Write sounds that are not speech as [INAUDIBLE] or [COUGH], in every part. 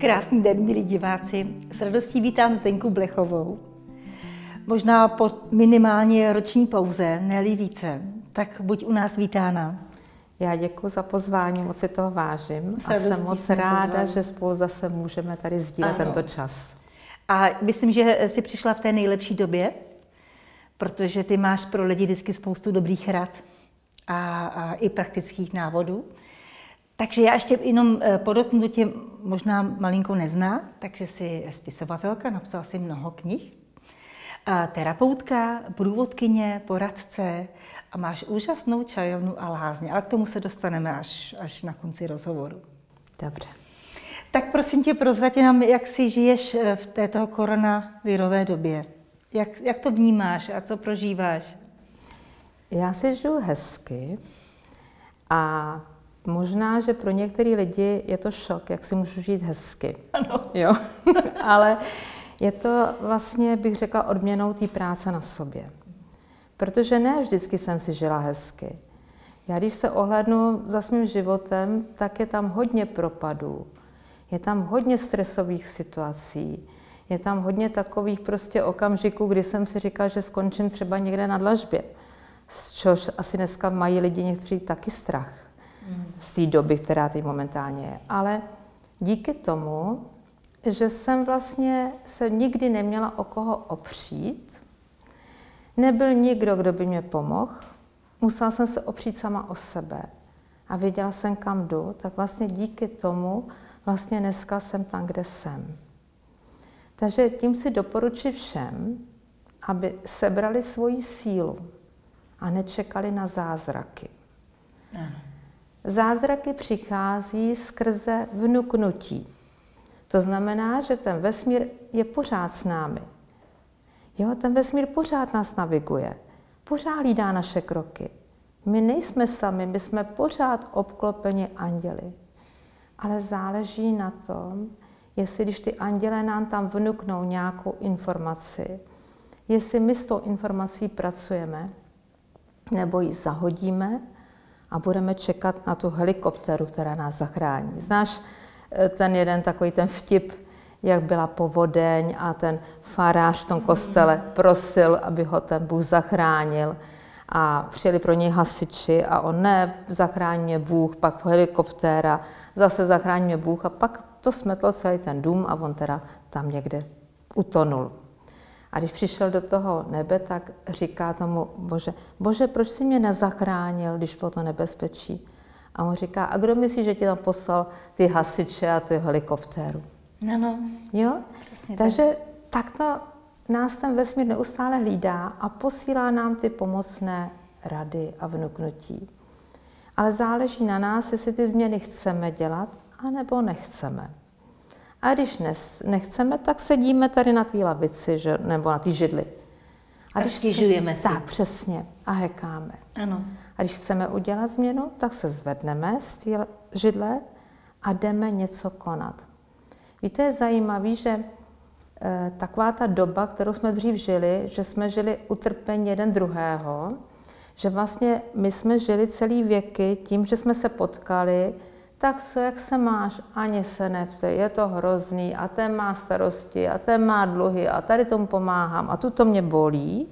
Krásný den, milí diváci. S radostí vítám Zdenku Blechovou. Možná po minimálně roční pauze, ne více, tak buď u nás vítána. Já děkuji za pozvání, moc si toho vážím a jsem moc ráda, pozvání. že spolu zase můžeme tady sdílet ano. tento čas. A myslím, že jsi přišla v té nejlepší době, protože ty máš pro lidi vždycky spoustu dobrých rad a, a i praktických návodů. Takže já ještě jenom eh, podotknu, tě možná malinko nezná, takže jsi spisovatelka, napsala si mnoho knih, a terapeutka, průvodkyně, poradce a máš úžasnou čajovnu a lázně, ale k tomu se dostaneme až, až na konci rozhovoru. Dobře. Tak prosím tě, prozratě nám, jak si žiješ eh, v této koronavirové době. Jak, jak to vnímáš a co prožíváš? Já si žiju hezky a Možná, že pro některé lidi je to šok, jak si můžu žít hezky. Ano. Jo, [LAUGHS] ale je to vlastně, bych řekla, odměnou té práce na sobě. Protože ne vždycky jsem si žila hezky. Já když se ohlednu za svým životem, tak je tam hodně propadů. Je tam hodně stresových situací. Je tam hodně takových prostě okamžiků, kdy jsem si říkala, že skončím třeba někde na dlažbě. Z čehož asi dneska mají lidi někteří taky strach z té doby, která teď momentálně je. Ale díky tomu, že jsem vlastně se nikdy neměla o koho opřít, nebyl nikdo, kdo by mě pomohl, musela jsem se opřít sama o sebe a věděla jsem, kam jdu, tak vlastně díky tomu vlastně dneska jsem tam, kde jsem. Takže tím si doporučuji všem, aby sebrali svoji sílu a nečekali na zázraky. Ano. Zázraky přichází skrze vnuknutí. To znamená, že ten vesmír je pořád s námi. Jo, ten vesmír pořád nás naviguje, pořád hlídá naše kroky. My nejsme sami, my jsme pořád obklopeni anděli. Ale záleží na tom, jestli když ty anděle nám tam vnuknou nějakou informaci, jestli my s tou informací pracujeme, nebo ji zahodíme, a budeme čekat na tu helikopteru, která nás zachrání. Znáš eh, ten jeden takový ten vtip, jak byla povodeň a ten farář v tom kostele prosil, aby ho ten Bůh zachránil. A přijeli pro něj hasiči a on ne, zachrání mě Bůh, pak helikoptéra, zase zachrání mě Bůh a pak to smetl celý ten dům a on teda tam někde utonul. A když přišel do toho nebe, tak říká tomu Bože, Bože, proč jsi mě nezachránil, když bylo to nebezpečí? A on říká, a kdo myslí, že ti tam poslal ty hasiče a ty helikoptéru? No, no. Jo? Přesně Takže tak. takto nás ten vesmír neustále hlídá a posílá nám ty pomocné rady a vnuknutí. Ale záleží na nás, jestli ty změny chceme dělat, anebo nechceme. A když nechceme, tak sedíme tady na té lavici že, nebo na té židli. A, když stěžujeme si. Tak, přesně. A hekáme. Ano. A když chceme udělat změnu, tak se zvedneme z té židle a jdeme něco konat. Víte, je zajímavé, že e, taková ta doba, kterou jsme dřív žili, že jsme žili utrpení jeden druhého, že vlastně my jsme žili celý věky tím, že jsme se potkali, tak co, jak se máš? Ani se neptej, je to hrozný a ten má starosti a ten má dluhy a tady tomu pomáhám a tu to mě bolí.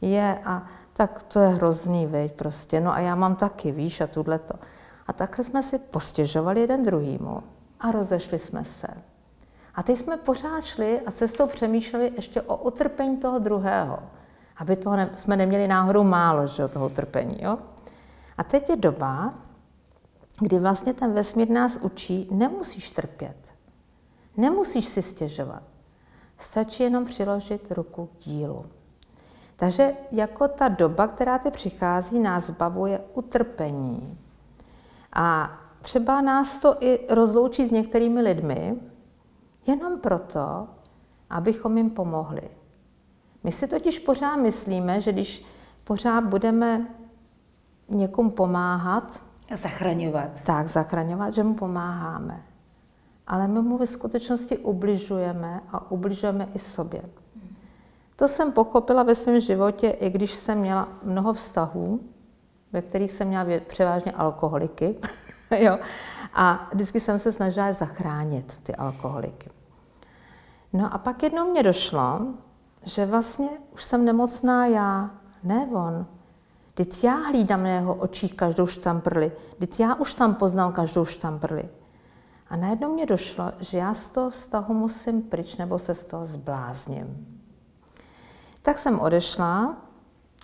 Je a tak to je hrozný, veď prostě. No a já mám taky, víš, a tuhle to. A takhle jsme si postěžovali jeden druhýmu a rozešli jsme se. A teď jsme pořád šli a cestou přemýšleli ještě o utrpení toho druhého. Aby toho ne, jsme neměli náhodou málo, že, toho utrpení. Jo? A teď je doba, kdy vlastně ten vesmír nás učí, nemusíš trpět, nemusíš si stěžovat. Stačí jenom přiložit ruku k dílu. Takže jako ta doba, která ty přichází, nás zbavuje utrpení. A třeba nás to i rozloučí s některými lidmi, jenom proto, abychom jim pomohli. My si totiž pořád myslíme, že když pořád budeme někomu pomáhat, Zachraňovat. Tak, zachraňovat, že mu pomáháme. Ale my mu ve skutečnosti ubližujeme a ubližujeme i sobě. To jsem pochopila ve svém životě, i když jsem měla mnoho vztahů, ve kterých jsem měla převážně alkoholiky. [LAUGHS] jo? A vždycky jsem se snažila zachránit, ty alkoholiky. No a pak jednou mě došlo, že vlastně už jsem nemocná já, ne on. Teď já hlídám na jeho očích každou štamprli. Teď já už tam poznám každou štamprli. A najednou mě došlo, že já z toho vztahu musím pryč, nebo se z toho zblázním. Tak jsem odešla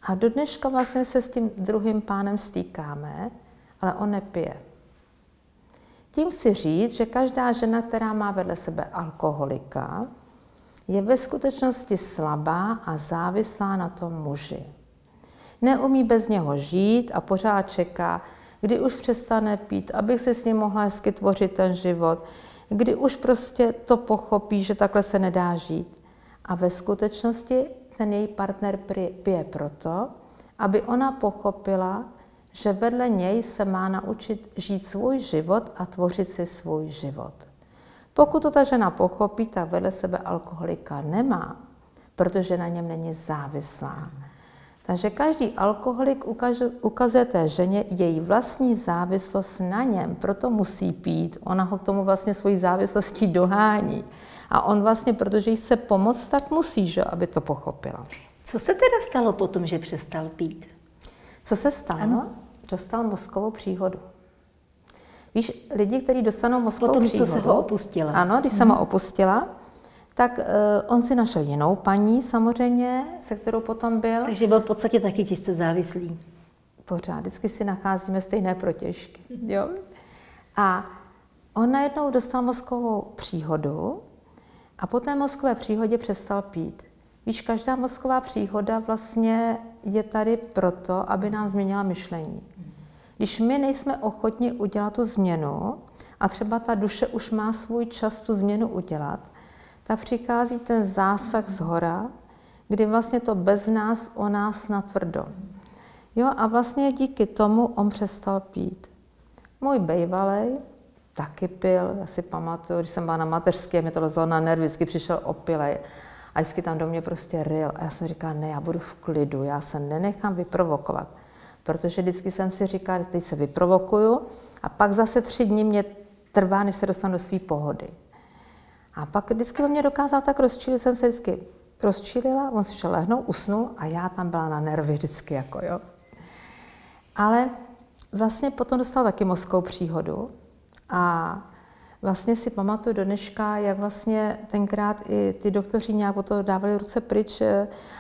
a do dneška vlastně se s tím druhým pánem stýkáme, ale on nepije. Tím chci říct, že každá žena, která má vedle sebe alkoholika, je ve skutečnosti slabá a závislá na tom muži. Neumí bez něho žít a pořád čeká, kdy už přestane pít, abych si s ním mohla hezky tvořit ten život, kdy už prostě to pochopí, že takhle se nedá žít. A ve skutečnosti ten její partner pije proto, aby ona pochopila, že vedle něj se má naučit žít svůj život a tvořit si svůj život. Pokud to ta žena pochopí, tak vedle sebe alkoholika nemá, protože na něm není závislá. Takže každý alkoholik ukazuje té ženě její vlastní závislost na něm, proto musí pít. Ona ho k tomu vlastně svojí závislostí dohání. A on vlastně, protože jí chce pomoct, tak musí, že, aby to pochopila. Co se teda stalo potom, že přestal pít? Co se stalo? Ano. Dostal mozkovou příhodu. Víš, lidi, kteří dostanou mozkovou Potom, příhodu... co se ho opustila. Ano, když jsem ho opustila, tak uh, on si našel jinou paní samozřejmě, se kterou potom byl. Takže byl v podstatě taky těžce závislý. Pořád, vždycky si nacházíme stejné protěžky. Jo? A on najednou dostal mozkovou příhodu a po té mozkové příhodě přestal pít. Víš, každá mozková příhoda vlastně je tady proto, aby nám změnila myšlení. Když my nejsme ochotni udělat tu změnu a třeba ta duše už má svůj čas tu změnu udělat, tak přichází ten zásah z hora, kdy vlastně to bez nás o nás natvrdo. Jo, a vlastně díky tomu on přestal pít. Můj bejvalej taky pil, já si pamatuju, když jsem byla na mateřské, mě to lezlo na nervy, vždycky přišel opilej a vždycky tam do mě prostě ryl. A já jsem říkala, ne, já budu v klidu, já se nenechám vyprovokovat. Protože vždycky jsem si říkala, teď se vyprovokuju a pak zase tři dny mě trvá, než se dostanu do své pohody. A pak vždycky on mě dokázal tak rozčilit, jsem se vždycky rozčilila, on si šel lehnout, usnul a já tam byla na nervy vždycky, jako jo. Ale vlastně potom dostal taky mozkou příhodu a vlastně si pamatuju do dneška, jak vlastně tenkrát i ty doktoři nějak o to dávali ruce pryč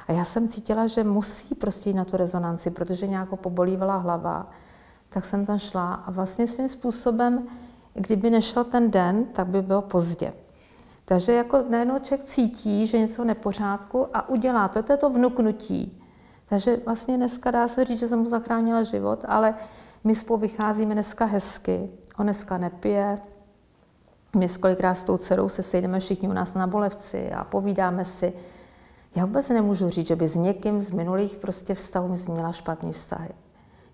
a já jsem cítila, že musí prostě jít na tu rezonanci, protože nějak pobolívala hlava. Tak jsem tam šla a vlastně svým způsobem, kdyby nešel ten den, tak by bylo pozdě. Takže jako najednou člověk cítí, že něco nepořádku a udělá to. To je to vnuknutí. Takže vlastně dneska dá se říct, že jsem mu zachránila život, ale my spolu vycházíme dneska hezky. On dneska nepije, my s kolikrát s tou dcerou se sejdeme všichni u nás na Bolevci a povídáme si. Já vůbec nemůžu říct, že by s někým z minulých prostě vztahů měla špatný vztahy.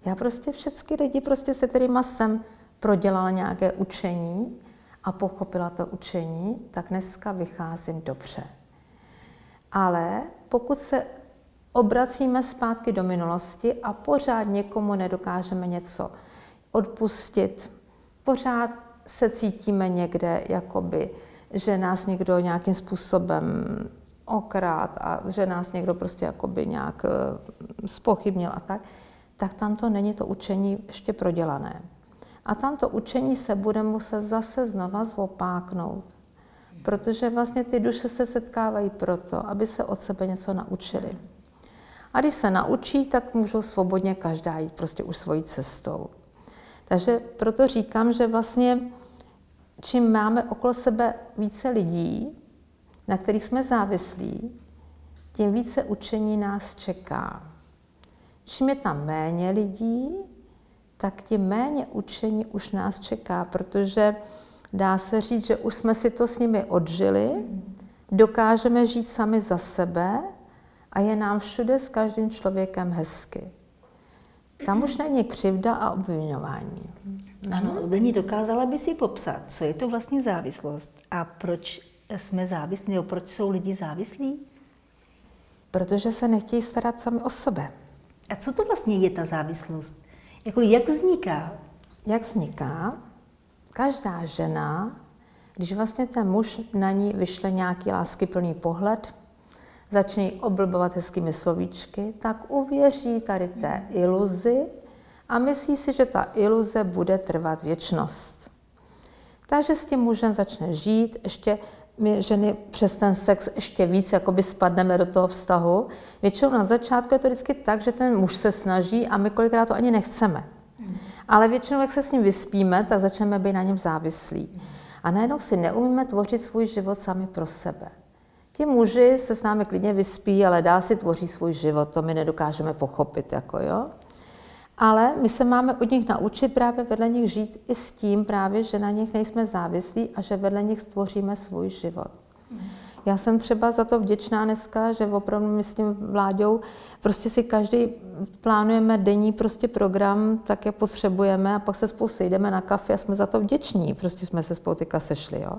Já prostě všechny lidi, prostě, se kterými jsem prodělala nějaké učení a pochopila to učení, tak dneska vycházím dobře. Ale pokud se obracíme zpátky do minulosti a pořád někomu nedokážeme něco odpustit, pořád se cítíme někde, jakoby, že nás někdo nějakým způsobem okrát a že nás někdo prostě jakoby nějak spochybnil a tak, tak tam to není to učení ještě prodělané. A tam to učení se bude muset zase znova zopáknout. Protože vlastně ty duše se setkávají proto, aby se od sebe něco naučili. A když se naučí, tak můžou svobodně každá jít prostě už svojí cestou. Takže proto říkám, že vlastně čím máme okolo sebe více lidí, na kterých jsme závislí, tím více učení nás čeká. Čím je tam méně lidí, tak tím méně učení už nás čeká, protože dá se říct, že už jsme si to s nimi odžili, dokážeme žít sami za sebe a je nám všude s každým člověkem hezky. Tam už není křivda a obvinování. Ano, Zdení, dokázala by si popsat, co je to vlastně závislost a proč jsme závislí, nebo proč jsou lidi závislí? Protože se nechtějí starat sami o sebe. A co to vlastně je ta závislost? Jako jak vzniká? jak vzniká? Každá žena, když vlastně ten muž na ní vyšle nějaký láskyplný pohled, začne ji oblbovat hezkými slovíčky, tak uvěří tady té iluzi a myslí si, že ta iluze bude trvat věčnost. Takže s tím mužem začne žít, ještě my ženy přes ten sex ještě víc jakoby spadneme do toho vztahu. Většinou na začátku je to vždycky tak, že ten muž se snaží a my kolikrát to ani nechceme. Ale většinou, jak se s ním vyspíme, tak začneme být na něm závislí. A najednou si neumíme tvořit svůj život sami pro sebe. Ti muži se s námi klidně vyspí, ale dál si tvoří svůj život, to my nedokážeme pochopit. Jako jo. Ale my se máme od nich naučit právě vedle nich žít i s tím právě, že na nich nejsme závislí a že vedle nich stvoříme svůj život. Já jsem třeba za to vděčná dneska, že opravdu my s tím vláďou prostě si každý plánujeme denní prostě program tak, jak potřebujeme a pak se spolu sejdeme na kafe a jsme za to vděční. Prostě jsme se spolu teďka sešli. Jo?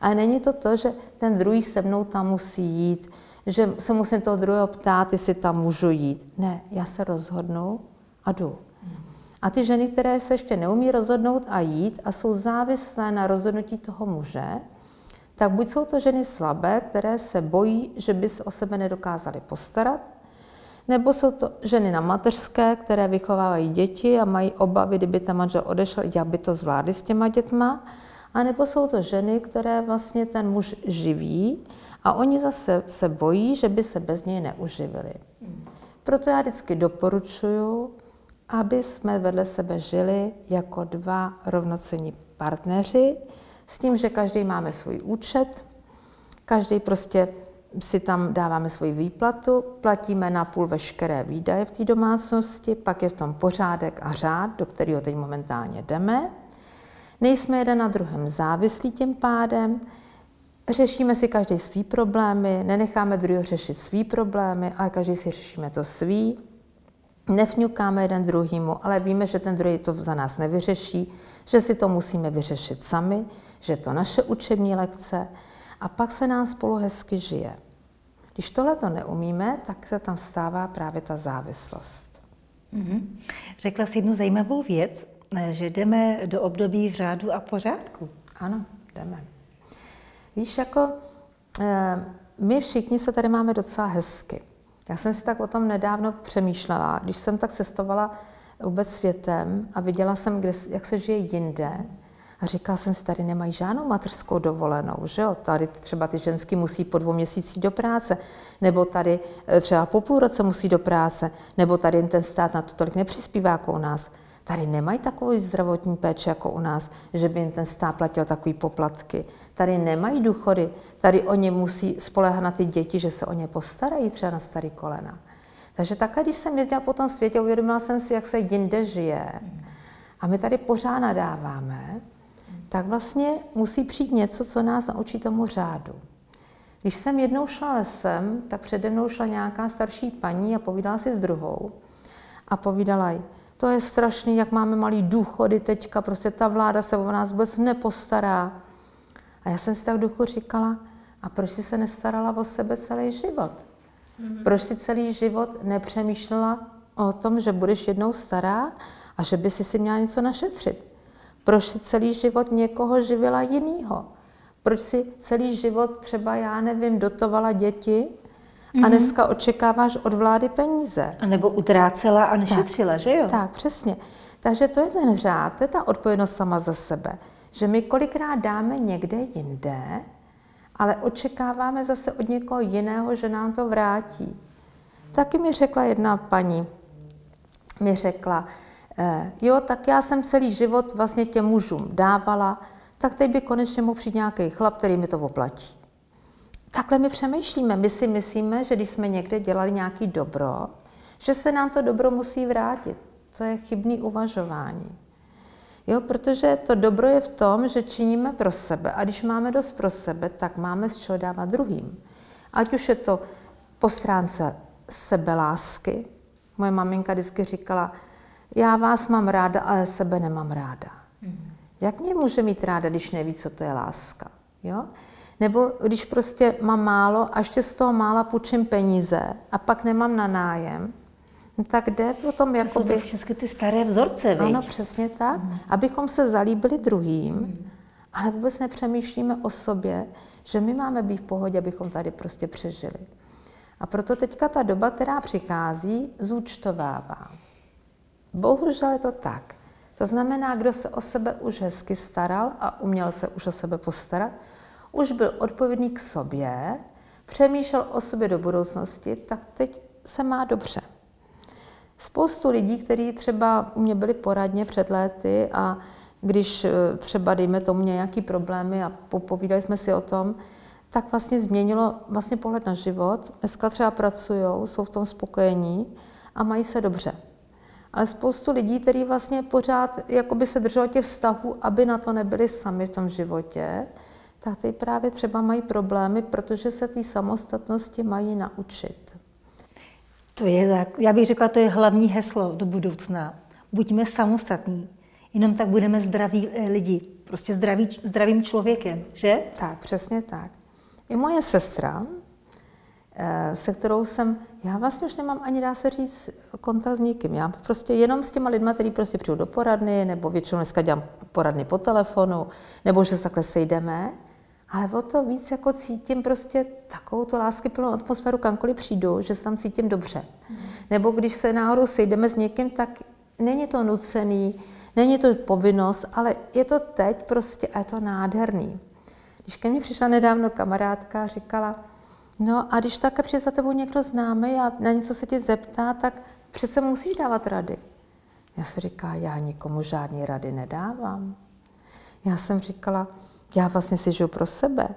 Ale není to to, že ten druhý se mnou tam musí jít, že se musím toho druhého ptát, jestli tam můžu jít. Ne, já se rozhodnu a jdu. A ty ženy, které se ještě neumí rozhodnout a jít a jsou závislé na rozhodnutí toho muže, tak buď jsou to ženy slabé, které se bojí, že by se o sebe nedokázaly postarat, nebo jsou to ženy na mateřské, které vychovávají děti a mají obavy, kdyby ten manžel odešel, jak by to zvládli s těma dětma. A nebo jsou to ženy, které vlastně ten muž živí a oni zase se bojí, že by se bez něj neuživili. Proto já vždycky doporučuji, aby jsme vedle sebe žili jako dva rovnocení partneři, s tím, že každý máme svůj účet, každý prostě si tam dáváme svoji výplatu, platíme na půl veškeré výdaje v té domácnosti, pak je v tom pořádek a řád, do kterého teď momentálně jdeme. Nejsme jeden na druhém závislí tím pádem, řešíme si každý svý problémy, nenecháme druhého řešit svý problémy, ale každý si řešíme to svý. Nevňukáme jeden druhýmu, ale víme, že ten druhý to za nás nevyřeší, že si to musíme vyřešit sami, že to naše učební lekce a pak se nám spolu hezky žije. Když tohle to neumíme, tak se tam stává právě ta závislost. Mm-hmm. Řekla jsi jednu zajímavou věc, že jdeme do období řádu a pořádku. Ano, jdeme. Víš, jako eh, my všichni se tady máme docela hezky. Já jsem si tak o tom nedávno přemýšlela, když jsem tak cestovala vůbec světem a viděla jsem, kde, jak se žije jinde, a říkala jsem si, tady nemají žádnou mateřskou dovolenou, že jo? Tady třeba ty ženský musí po dvou měsících do práce, nebo tady eh, třeba po půl roce musí do práce, nebo tady ten stát na to tolik nepřispívá jako u nás. Tady nemají takovou zdravotní péči jako u nás, že by jim ten stát platil takový poplatky. Tady nemají důchody, tady oni musí spolehat na ty děti, že se o ně postarají třeba na starý kolena. Takže takhle, když jsem jezdila po tom světě, uvědomila jsem si, jak se jinde žije. A my tady pořád nadáváme, tak vlastně musí přijít něco, co nás naučí tomu řádu. Když jsem jednou šla lesem, tak přede mnou šla nějaká starší paní a povídala si s druhou. A povídala jí, to je strašný, jak máme malý důchody teďka, prostě ta vláda se o nás vůbec nepostará. A já jsem si tak v duchu říkala, a proč jsi se nestarala o sebe celý život? Mm-hmm. Proč si celý život nepřemýšlela o tom, že budeš jednou stará a že by si si měla něco našetřit? Proč si celý život někoho živila jinýho? Proč si celý život třeba, já nevím, dotovala děti a mhm. dneska očekáváš od vlády peníze? A nebo utrácela a nešetřila, tak, že jo? Tak, přesně. Takže to je ten řád, to je ta odpovědnost sama za sebe. Že my kolikrát dáme někde jinde, ale očekáváme zase od někoho jiného, že nám to vrátí. Taky mi řekla jedna paní, mi řekla, Eh, jo, tak já jsem celý život vlastně těm mužům dávala, tak teď by konečně mohl přijít nějaký chlap, který mi to oplatí. Takhle my přemýšlíme. My si myslíme, že když jsme někde dělali nějaký dobro, že se nám to dobro musí vrátit. To je chybný uvažování. Jo, protože to dobro je v tom, že činíme pro sebe a když máme dost pro sebe, tak máme z čeho dávat druhým. Ať už je to po stránce sebelásky. Moje maminka vždycky říkala, já vás mám ráda, ale sebe nemám ráda. Mm. Jak mě může mít ráda, když neví, co to je láska? Jo? Nebo když prostě mám málo a ještě z toho mála půjčím peníze a pak nemám na nájem, tak jde potom jako. To jsou všechny ty staré vzorce, viď? Ano, přesně tak. Mm. Abychom se zalíbili druhým, mm. ale vůbec nepřemýšlíme o sobě, že my máme být v pohodě, abychom tady prostě přežili. A proto teďka ta doba, která přichází, zúčtovává. Bohužel je to tak. To znamená, kdo se o sebe už hezky staral a uměl se už o sebe postarat, už byl odpovědný k sobě, přemýšlel o sobě do budoucnosti, tak teď se má dobře. Spoustu lidí, kteří třeba u mě byli poradně před léty a když eh, třeba, dejme tomu, nějaký problémy a popovídali jsme si o tom, tak vlastně změnilo vlastně pohled na život. Dneska třeba pracují, jsou v tom spokojení a mají se dobře. Ale spoustu lidí, kteří vlastně pořád jakoby se drželo těch vztahů, aby na to nebyli sami v tom životě, tak ty právě třeba mají problémy, protože se té samostatnosti mají naučit. To je, já bych řekla, to je hlavní heslo do budoucna. Buďme samostatní, jenom tak budeme zdraví eh, lidi, prostě zdraví, zdravým člověkem, že? Tak, přesně tak. I moje sestra, eh, se kterou jsem, já vlastně už nemám ani, dá se říct, kontakt s nikým. Já prostě jenom s těma lidma, kteří prostě přijdou do poradny, nebo většinou dneska dělám poradny po telefonu, nebo že se takhle sejdeme, ale o to víc jako cítím prostě takovou tu láskyplnou atmosféru, kamkoliv přijdu, že se tam cítím dobře. Mm. Nebo když se náhodou sejdeme s někým, tak není to nucený, není to povinnost, ale je to teď prostě a je to nádherný. Když ke mně přišla nedávno kamarádka říkala, no a když také přijde za tebou někdo známý a na něco se tě zeptá, tak přece musíš dávat rady. Já si říká, já nikomu žádné rady nedávám. Já jsem říkala, já vlastně si žiju pro sebe.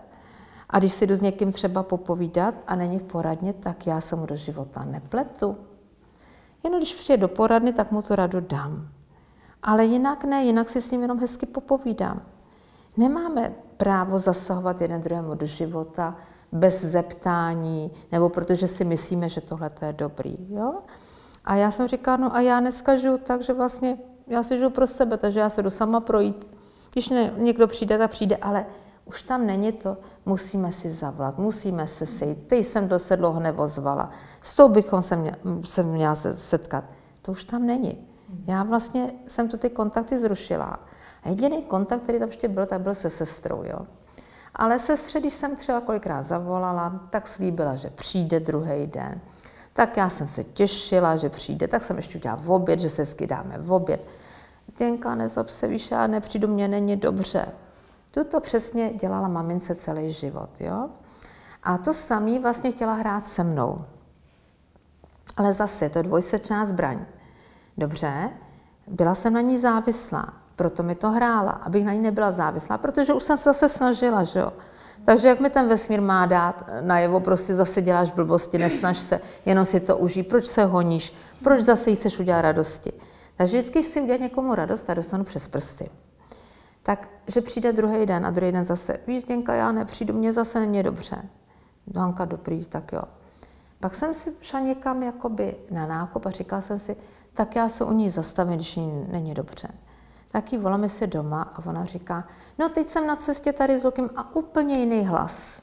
A když si jdu s někým třeba popovídat a není v poradně, tak já se mu do života nepletu. Jenom když přijde do poradny, tak mu to radu dám. Ale jinak ne, jinak si s ním jenom hezky popovídám. Nemáme právo zasahovat jeden druhému do života bez zeptání, nebo protože si myslíme, že tohle je dobrý. Jo? A já jsem říkala, no a já dneska žiju tak, že vlastně já si žiju pro sebe, takže já se jdu sama projít. Když ne, někdo přijde, tak přijde, ale už tam není to, musíme si zavolat, musíme se sejít. Ty jsem do sedloho nevozvala, s tou bychom se, mě, se měla setkat. To už tam není. Já vlastně jsem tu ty kontakty zrušila. A jediný kontakt, který tam ještě byl, tak byl se sestrou. Jo? Ale sestře, když jsem třeba kolikrát zavolala, tak slíbila, že přijde druhý den. Tak já jsem se těšila, že přijde, tak jsem ještě udělala v oběd, že se hezky dáme v oběd. Děnka, nezob se, víš, já nepřijdu, mě není dobře. Tuto přesně dělala mamince celý život, jo. A to samý vlastně chtěla hrát se mnou. Ale zase, to je dvojsečná zbraň. Dobře, byla jsem na ní závislá, proto mi to hrála, abych na ní nebyla závislá, protože už jsem se zase snažila, že jo. Takže jak mi ten vesmír má dát najevo, prostě zase děláš blbosti, nesnaž se, jenom si to užij, proč se honíš, proč zase jí chceš udělat radosti. Takže vždycky, když si udělat někomu radost, tak dostanu přes prsty. Tak, že přijde druhý den a druhý den zase, víš, Děnka, já nepřijdu, mě zase není dobře. Danka, dobrý, tak jo. Pak jsem si šla někam jakoby na nákup a říkala jsem si, tak já se u ní zastavím, když ní není dobře. Tak ji voláme si doma a ona říká, no teď jsem na cestě tady s Lukem a úplně jiný hlas.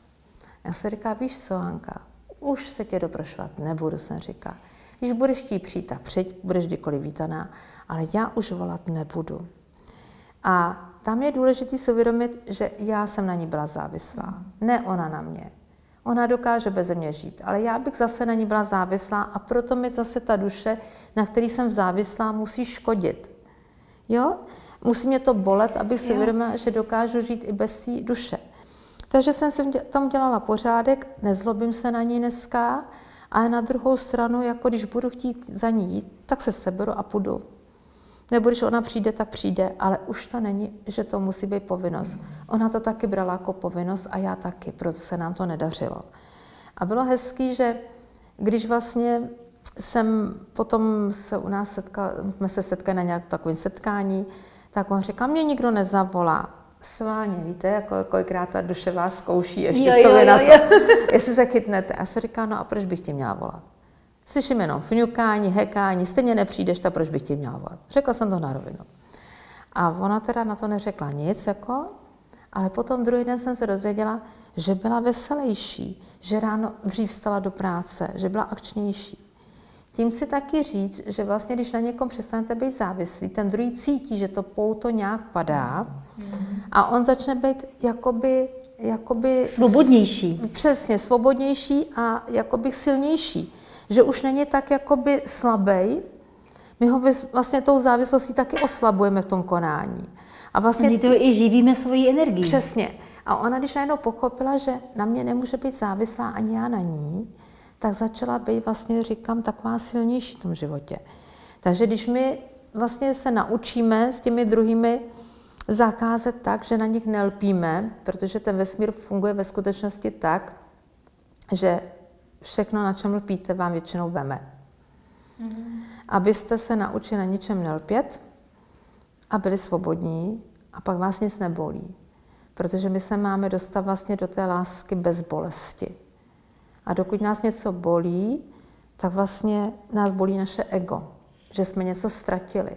Já se říká, víš co, Anka, už se tě doprošovat nebudu, jsem říká. Když budeš chtít přijít, tak přijď, budeš kdykoliv vítaná, ale já už volat nebudu. A tam je důležité si uvědomit, že já jsem na ní byla závislá, ne ona na mě. Ona dokáže bez mě žít, ale já bych zase na ní byla závislá a proto mi zase ta duše, na který jsem závislá, musí škodit. Jo? Musí mě to bolet, abych si uvědomila, že dokážu žít i bez té duše. Takže jsem si tam dělala pořádek, nezlobím se na ní dneska, ale na druhou stranu, jako když budu chtít za ní jít, tak se seberu a půjdu. Nebo když ona přijde, tak přijde, ale už to není, že to musí být povinnost. Ona to taky brala jako povinnost a já taky, proto se nám to nedařilo. A bylo hezký, že když vlastně jsem potom se u nás setkala, jsme se setkali na nějakém takovém setkání, tak on říká, mě nikdo nezavolá. Sválně, víte, jako kolikrát ta duše vás zkouší ještě, jo, co vy jo, na to, jo. jestli se chytnete. A se říká, no a proč bych ti měla volat? Slyším jenom fňukání, hekání, stejně nepřijdeš, tak proč bych ti měla volat? Řekla jsem to na rovinu. A ona teda na to neřekla nic, jako, ale potom druhý den jsem se dozvěděla, že byla veselější, že ráno dřív stala do práce, že byla akčnější. Tím si taky říct, že vlastně, když na někom přestanete být závislý, ten druhý cítí, že to pouto nějak padá a on začne být jakoby, jakoby svobodnější. Přesně, svobodnější a jakoby silnější. Že už není tak jakoby slabý, my ho vlastně tou závislostí taky oslabujeme v tom konání. A vlastně My to i živíme svoji energii. Přesně. A ona, když najednou pochopila, že na mě nemůže být závislá ani já na ní, tak začala být vlastně, říkám, taková silnější v tom životě. Takže když my vlastně se naučíme s těmi druhými zakázat tak, že na nich nelpíme, protože ten vesmír funguje ve skutečnosti tak, že všechno, na čem lpíte, vám většinou veme. Mm-hmm. Abyste se naučili na ničem nelpět a byli svobodní a pak vás nic nebolí. Protože my se máme dostat vlastně do té lásky bez bolesti. A dokud nás něco bolí, tak vlastně nás bolí naše ego, že jsme něco ztratili.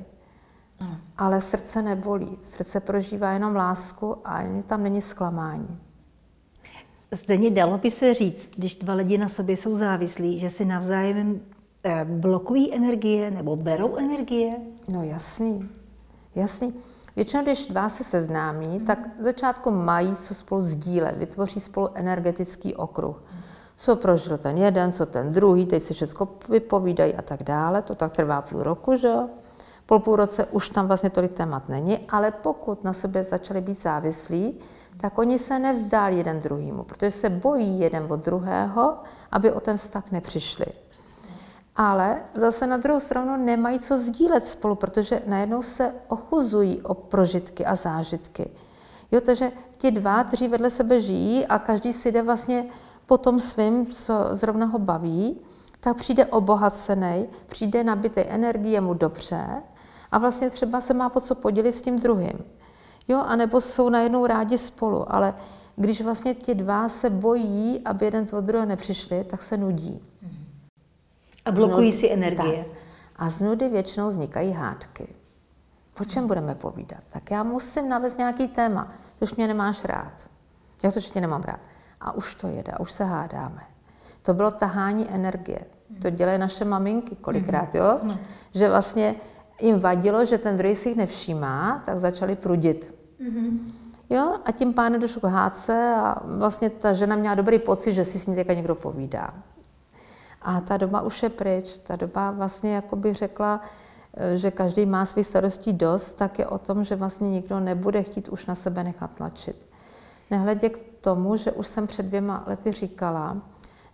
Ano. Ale srdce nebolí. Srdce prožívá jenom lásku a ani tam není zklamání. Zdeně dalo by se říct, když dva lidi na sobě jsou závislí, že si navzájem eh, blokují energie nebo berou energie? No jasný, jasný. Většinou, když dva se seznámí, tak v začátku mají co spolu sdílet, vytvoří spolu energetický okruh co prožil ten jeden, co ten druhý, teď si všechno vypovídají a tak dále. To tak trvá půl roku, že jo? Po půl roce už tam vlastně tolik témat není, ale pokud na sobě začali být závislí, tak oni se nevzdálí jeden druhýmu, protože se bojí jeden od druhého, aby o ten vztah nepřišli. Ale zase na druhou stranu nemají co sdílet spolu, protože najednou se ochuzují o prožitky a zážitky. Jo, takže ti dva, kteří vedle sebe žijí a každý si jde vlastně po tom svým, co zrovna ho baví, tak přijde obohacený, přijde nabitý energie mu dobře a vlastně třeba se má po co podělit s tím druhým. Jo, anebo jsou najednou rádi spolu, ale když vlastně ti dva se bojí, aby jeden od druhého nepřišli, tak se nudí. A blokují si energie. Tak. A z nudy většinou vznikají hádky. O čem budeme povídat? Tak já musím navést nějaký téma. Ty už mě nemáš rád. Jak to, že tě nemám rád? A už to jede, a už se hádáme. To bylo tahání energie. To dělají naše maminky kolikrát, jo? No. Že vlastně jim vadilo, že ten druhý si jich nevšímá, tak začali prudit. Mm-hmm. Jo? A tím pádem došlo k hádce a vlastně ta žena měla dobrý pocit, že si s ní teďka někdo povídá. A ta doba už je pryč. Ta doba vlastně, jako bych řekla, že každý má svých starostí dost, tak je o tom, že vlastně nikdo nebude chtít už na sebe nechat tlačit. Nehledě k tomu, že už jsem před dvěma lety říkala,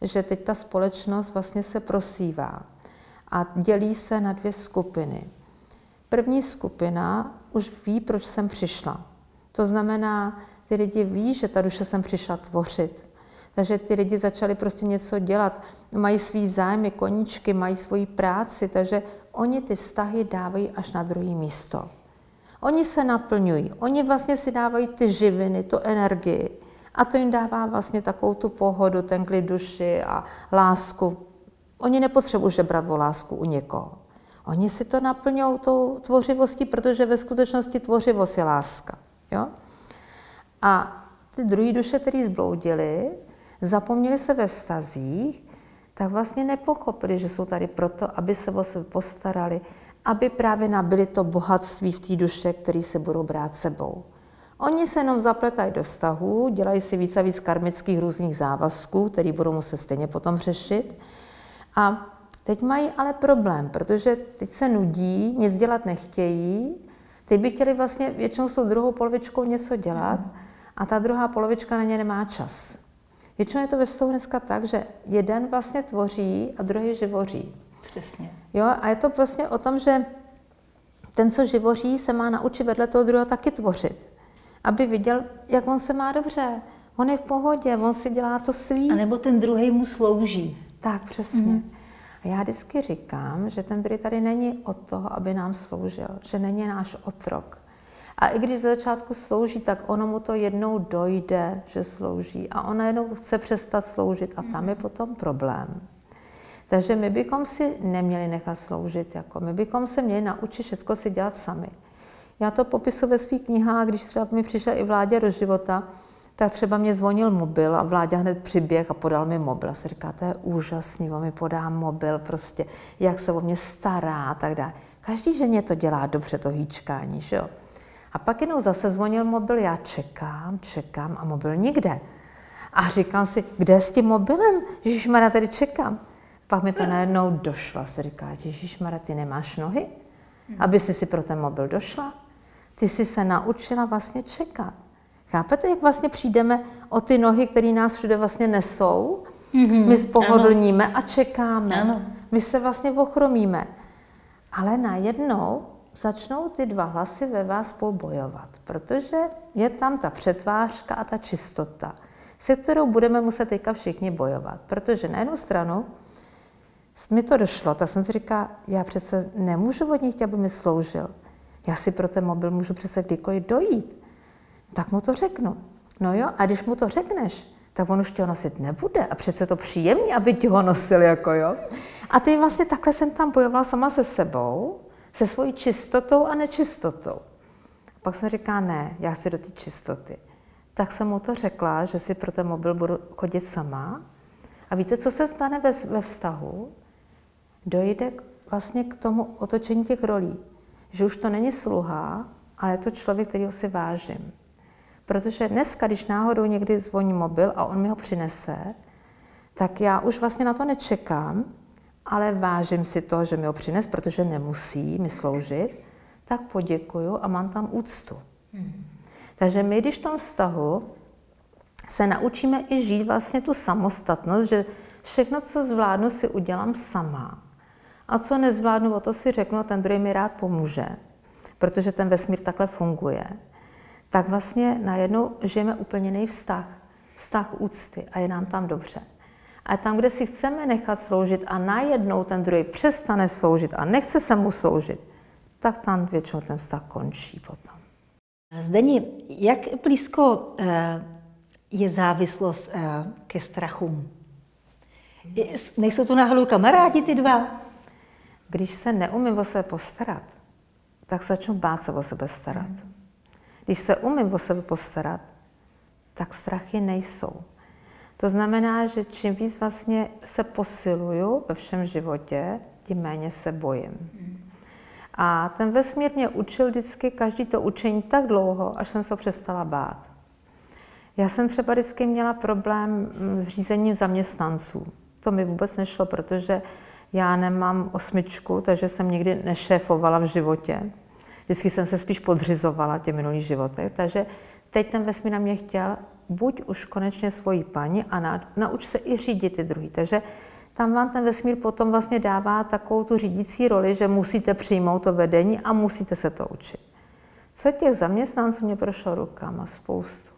že teď ta společnost vlastně se prosívá a dělí se na dvě skupiny. První skupina už ví, proč jsem přišla. To znamená, ty lidi ví, že ta duše jsem přišla tvořit. Takže ty lidi začali prostě něco dělat. Mají svý zájmy, koníčky, mají svoji práci, takže oni ty vztahy dávají až na druhé místo. Oni se naplňují, oni vlastně si dávají ty živiny, tu energii. A to jim dává vlastně takovou tu pohodu, ten klid duši a lásku. Oni nepotřebují žebrat o lásku u někoho. Oni si to naplňují tou tvořivostí, protože ve skutečnosti tvořivost je láska. Jo? A ty druhé duše, které zbloudily, zapomněli se ve vztazích, tak vlastně nepochopili, že jsou tady proto, aby se o sebe postarali, aby právě nabili to bohatství v té duše, který se budou brát sebou. Oni se jenom zapletají do vztahu, dělají si víc a víc karmických různých závazků, který budou muset stejně potom řešit. A teď mají ale problém, protože teď se nudí, nic dělat nechtějí, teď by chtěli vlastně většinou s tou druhou polovičkou něco dělat a ta druhá polovička na ně nemá čas. Většinou je to ve vztahu dneska tak, že jeden vlastně tvoří a druhý živoří. Přesně. Jo, a je to vlastně o tom, že ten, co živoří, se má naučit vedle toho druhého taky tvořit. Aby viděl, jak on se má dobře. On je v pohodě, on si dělá to svý. A nebo ten druhý mu slouží. Tak, přesně. Mm-hmm. A já vždycky říkám, že ten druhý tady není od toho, aby nám sloužil, že není náš otrok. A i když ze začátku slouží, tak ono mu to jednou dojde, že slouží. A ona jednou chce přestat sloužit a tam je potom problém. Takže my bychom si neměli nechat sloužit, jako my bychom se měli naučit všechno si dělat sami. Já to popisu ve svých knihách, když třeba mi přišel i vládě do života, tak třeba mě zvonil mobil a Vláďa hned přiběh a podal mi mobil. A se říká, to je úžasný, on mi podá mobil, prostě, jak se o mě stará a tak dále. Každý ženě to dělá dobře, to hýčkání, že jo? A pak jenom zase zvonil mobil, já čekám, čekám a mobil nikde. A říkám si, kde je s tím mobilem? Ježíš Mara, tady čekám. Pak mi to najednou došlo. Se říká, Ježíš Mara, ty nemáš nohy? Aby si si pro ten mobil došla? Ty jsi se naučila vlastně čekat. Chápete, jak vlastně přijdeme o ty nohy, které nás všude vlastně nesou? Mm-hmm, My spohodlníme ano. a čekáme. Ano. My se vlastně ochromíme. Ale najednou začnou ty dva hlasy ve vás pobojovat, protože je tam ta přetvářka a ta čistota, se kterou budeme muset teďka všichni bojovat. Protože na jednu stranu mi to došlo, tak jsem si říkala, já přece nemůžu od chtít, aby mi sloužil. Já si pro ten mobil můžu přece kdykoliv dojít. Tak mu to řeknu. No jo, a když mu to řekneš, tak on už tě ho nosit nebude. A přece to příjemný, aby ti ho nosil, jako jo. A teď vlastně takhle jsem tam bojovala sama se sebou, se svojí čistotou a nečistotou. A pak jsem říká, ne, já chci do té čistoty. Tak jsem mu to řekla, že si pro ten mobil budu chodit sama. A víte, co se stane ve, ve vztahu? Dojde vlastně k tomu otočení těch rolí. Že už to není sluha, ale je to člověk, kterýho si vážím. Protože dneska, když náhodou někdy zvoní mobil a on mi ho přinese, tak já už vlastně na to nečekám, ale vážím si to, že mi ho přines, protože nemusí mi sloužit, tak poděkuju a mám tam úctu. Hmm. Takže my, když v tom vztahu se naučíme i žít vlastně tu samostatnost, že všechno, co zvládnu, si udělám sama. A co nezvládnu, o to si řeknu a ten druhý mi rád pomůže, protože ten vesmír takhle funguje. Tak vlastně najednou žijeme úplně jiný vztah. Vztah úcty a je nám tam dobře. A tam, kde si chceme nechat sloužit a najednou ten druhý přestane sloužit a nechce se mu sloužit, tak tam většinou ten vztah končí potom. Zdeni, jak blízko eh, je závislost eh, ke strachům? Nejsou to náhodou kamarádi ty dva? Když se neumím o sebe postarat, tak začnu bát se o sebe starat. Když se umím o sebe postarat, tak strachy nejsou. To znamená, že čím víc vlastně se posiluju ve všem životě, tím méně se bojím. A ten vesmír mě učil vždycky každý to učení tak dlouho, až jsem se přestala bát. Já jsem třeba vždycky měla problém s řízením zaměstnanců. To mi vůbec nešlo, protože já nemám osmičku, takže jsem nikdy nešéfovala v životě. Vždycky jsem se spíš podřizovala těm minulých životech, takže teď ten vesmír na mě chtěl, buď už konečně svoji paní a na, nauč se i řídit ty druhý. Takže tam vám ten vesmír potom vlastně dává takovou tu řídící roli, že musíte přijmout to vedení a musíte se to učit. Co těch zaměstnanců mě prošlo rukama? Spoustu.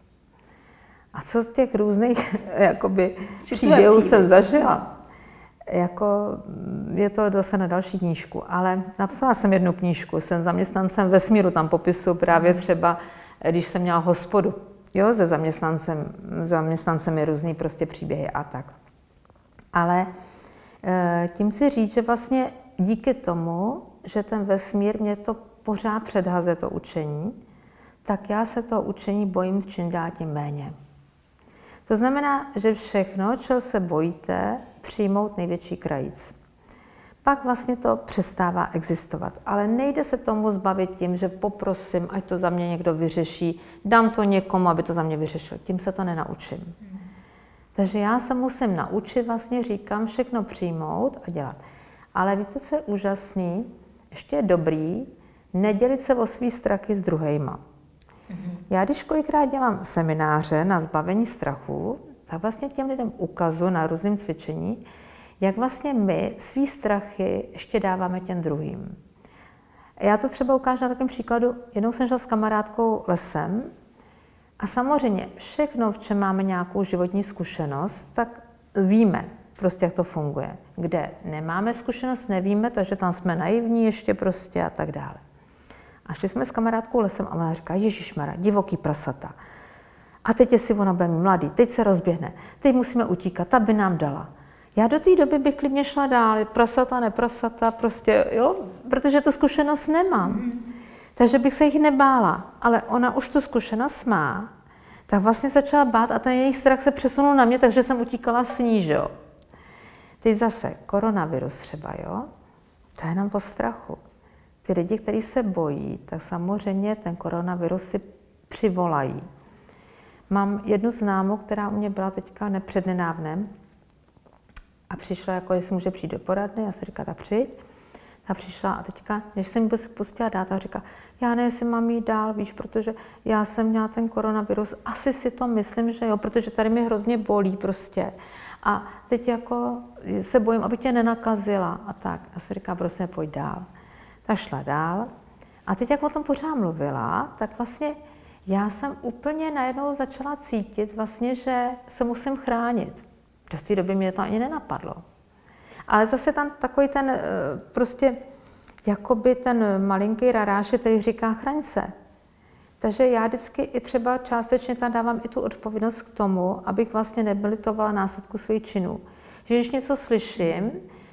A co z těch různých [LAUGHS] jakoby, příběhů jsem zažila? Jako, je to zase na další knížku, ale napsala jsem jednu knížku, jsem zaměstnancem vesmíru, tam popisu právě mhm. třeba, když jsem měla hospodu, jo, se zaměstnancem, zaměstnancem je různý prostě příběhy a tak. Ale eh, tím chci říct, že vlastně díky tomu, že ten vesmír mě to pořád předhaze to učení, tak já se to učení bojím čím dál tím méně. To znamená, že všechno, čeho se bojíte, přijmout největší krajíc. Pak vlastně to přestává existovat. Ale nejde se tomu zbavit tím, že poprosím, ať to za mě někdo vyřeší, dám to někomu, aby to za mě vyřešil. Tím se to nenaučím. Takže já se musím naučit, vlastně říkám, všechno přijmout a dělat. Ale víte, co je úžasný? Ještě je dobrý nedělit se o svý strachy s druhejma. Já když kolikrát dělám semináře na zbavení strachu, tak vlastně těm lidem ukazu na různém cvičení, jak vlastně my svý strachy ještě dáváme těm druhým. Já to třeba ukážu na takovém příkladu. Jednou jsem šla s kamarádkou lesem a samozřejmě všechno, v čem máme nějakou životní zkušenost, tak víme prostě, jak to funguje. Kde nemáme zkušenost, nevíme, takže tam jsme naivní ještě prostě a tak dále. A šli jsme s kamarádkou lesem a ona říká, Ježíš Mara, divoký prasata. A teď, si ona bude mladý, teď se rozběhne, teď musíme utíkat, ta by nám dala. Já do té doby bych klidně šla dál, prasata, neprasata, prostě, jo, protože tu zkušenost nemám. Mm. Takže bych se jich nebála, ale ona už tu zkušenost má, tak vlastně začala bát a ten její strach se přesunul na mě, takže jsem utíkala s ní, že jo. Teď zase koronavirus třeba, jo, to je jenom po strachu. Ty lidi, kteří se bojí, tak samozřejmě ten koronavirus si přivolají. Mám jednu známou, která u mě byla teďka nepřednedávnem a přišla, jako jestli může přijít do poradny, já se říká, tak přijď. Ta přišla a teďka, než jsem se pustila dát, tak říká, já ne, jestli mám jít dál, víš, protože já jsem měla ten koronavirus, asi si to myslím, že jo, protože tady mi hrozně bolí prostě. A teď jako se bojím, aby tě nenakazila a tak. A se říká, prosím, pojď dál. Tak šla dál. A teď, jak o tom pořád mluvila, tak vlastně já jsem úplně najednou začala cítit vlastně, že se musím chránit. Do té doby mě to ani nenapadlo. Ale zase tam takový ten eh, prostě, jakoby ten malinký raráš, který říká chraň se. Takže já vždycky i třeba částečně tam dávám i tu odpovědnost k tomu, abych vlastně nebilitovala následku svých činů. Že když něco slyším,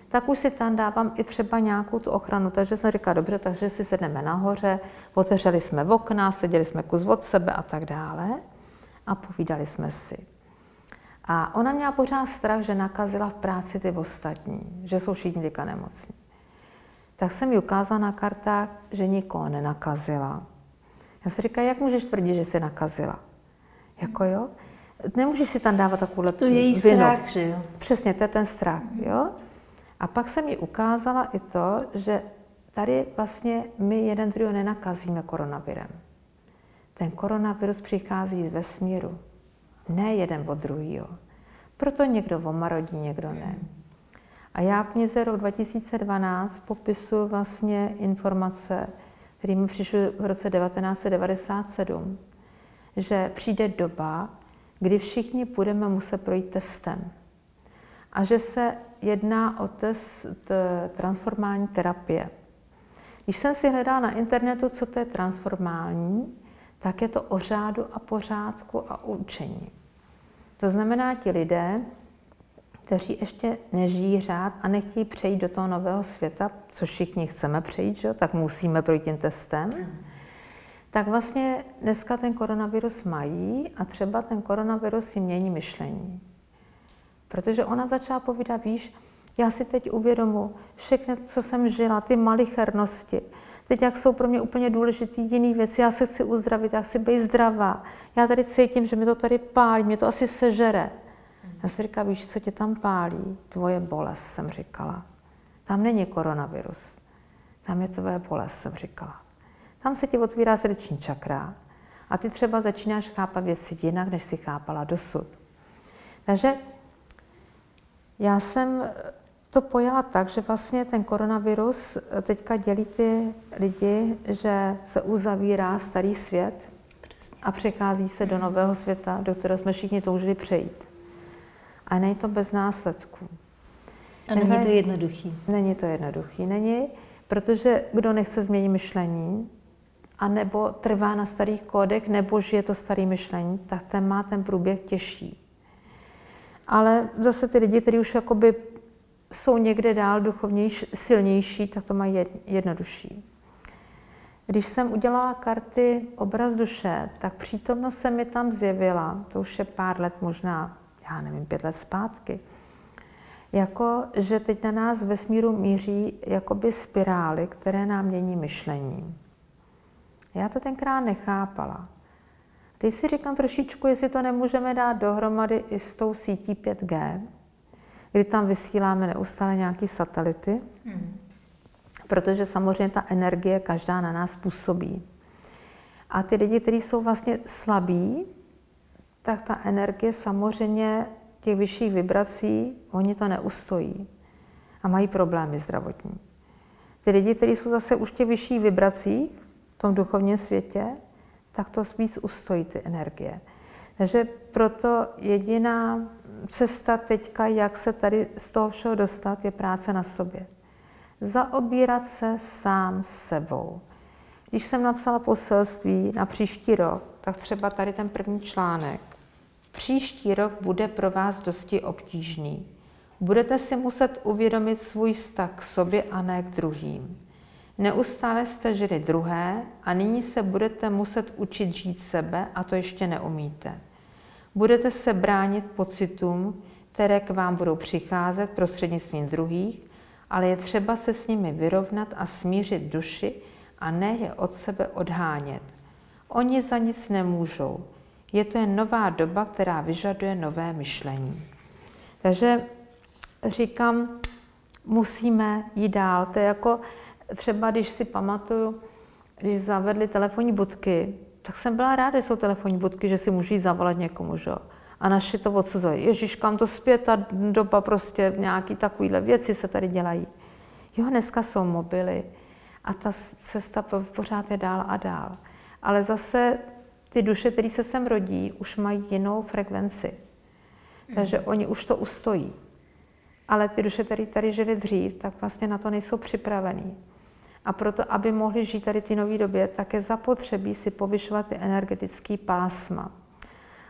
tak už si tam dávám i třeba nějakou tu ochranu. Takže jsem říkala, dobře, takže si sedneme nahoře, otevřeli jsme v okna, seděli jsme kus od sebe a tak dále a povídali jsme si. A ona měla pořád strach, že nakazila v práci ty ostatní, že jsou všichni teďka nemocní. Tak jsem ji ukázala na kartách, že nikoho nenakazila. Já si říkala, jak můžeš tvrdit, že jsi nakazila? Jako jo? Nemůžeš si tam dávat takovou To je její vinu. strach, že jo? Přesně, to je ten strach, jo? A pak jsem mi ukázala i to, že tady vlastně my jeden druhého nenakazíme koronavirem. Ten koronavirus přichází z vesmíru, ne jeden od druhého. Proto někdo omarodí, někdo ne. A já v knize rok 2012 popisuji vlastně informace, které mi přišly v roce 1997, že přijde doba, kdy všichni budeme muset projít testem. A že se jedná o test transformální terapie. Když jsem si hledala na internetu, co to je transformální, tak je to o řádu a pořádku a učení. To znamená, ti lidé, kteří ještě nežijí řád a nechtějí přejít do toho nového světa, co všichni chceme přejít, že? tak musíme projít tím testem, tak vlastně dneska ten koronavirus mají a třeba ten koronavirus si mění myšlení. Protože ona začala povídat, víš, já si teď uvědomu všechno, co jsem žila, ty malichernosti, teď jak jsou pro mě úplně důležitý jiný věci, já se chci uzdravit, já chci být zdravá, já tady cítím, že mi to tady pálí, mě to asi sežere. Já si říkám, víš, co tě tam pálí? Tvoje bolest, jsem říkala. Tam není koronavirus. Tam je tvoje bolest, jsem říkala. Tam se ti otvírá srdeční čakra a ty třeba začínáš chápat věci jinak, než si chápala dosud. Takže já jsem to pojala tak, že vlastně ten koronavirus teďka dělí ty lidi, že se uzavírá starý svět a přechází se do nového světa, do kterého jsme všichni toužili přejít. A není to bez následků. A není to jednoduchý. Není to jednoduchý, není, protože kdo nechce změnit myšlení, a nebo trvá na starých kódech, nebo žije to staré myšlení, tak ten má ten průběh těžší. Ale zase ty lidi, kteří už jakoby jsou někde dál duchovnější, silnější, tak to mají jednodušší. Když jsem udělala karty obraz duše, tak přítomnost se mi tam zjevila, to už je pár let, možná, já nevím, pět let zpátky, jako, že teď na nás ve smíru míří jakoby spirály, které nám mění myšlení. Já to tenkrát nechápala. Teď si říkám trošičku, jestli to nemůžeme dát dohromady i s tou sítí 5G, kdy tam vysíláme neustále nějaké satelity, hmm. protože samozřejmě ta energie každá na nás působí. A ty lidi, kteří jsou vlastně slabí, tak ta energie samozřejmě těch vyšších vibrací, oni to neustojí a mají problémy zdravotní. Ty lidi, kteří jsou zase už těch vyšších vibrací v tom duchovním světě, tak to víc ustojí ty energie. Takže proto jediná cesta teďka, jak se tady z toho všeho dostat, je práce na sobě. Zaobírat se sám sebou. Když jsem napsala poselství na příští rok, tak třeba tady ten první článek. Příští rok bude pro vás dosti obtížný. Budete si muset uvědomit svůj vztah k sobě a ne k druhým. Neustále jste žili druhé a nyní se budete muset učit žít sebe a to ještě neumíte. Budete se bránit pocitům, které k vám budou přicházet prostřednictvím druhých, ale je třeba se s nimi vyrovnat a smířit duši a ne je od sebe odhánět. Oni za nic nemůžou. Je to jen nová doba, která vyžaduje nové myšlení. Takže říkám, musíme jít dál. To je jako třeba, když si pamatuju, když zavedli telefonní budky, tak jsem byla ráda, že jsou telefonní budky, že si můžu jít zavolat někomu, že? A naši to odsuzovali. Ježíš, kam to zpět, ta doba prostě nějaký takovýhle věci se tady dělají. Jo, dneska jsou mobily a ta cesta pořád je dál a dál. Ale zase ty duše, které se sem rodí, už mají jinou frekvenci. Takže mm. oni už to ustojí. Ale ty duše, které tady žili dřív, tak vlastně na to nejsou připravený. A proto, aby mohli žít tady ty nové době, tak je zapotřebí si povyšovat ty energetické pásma.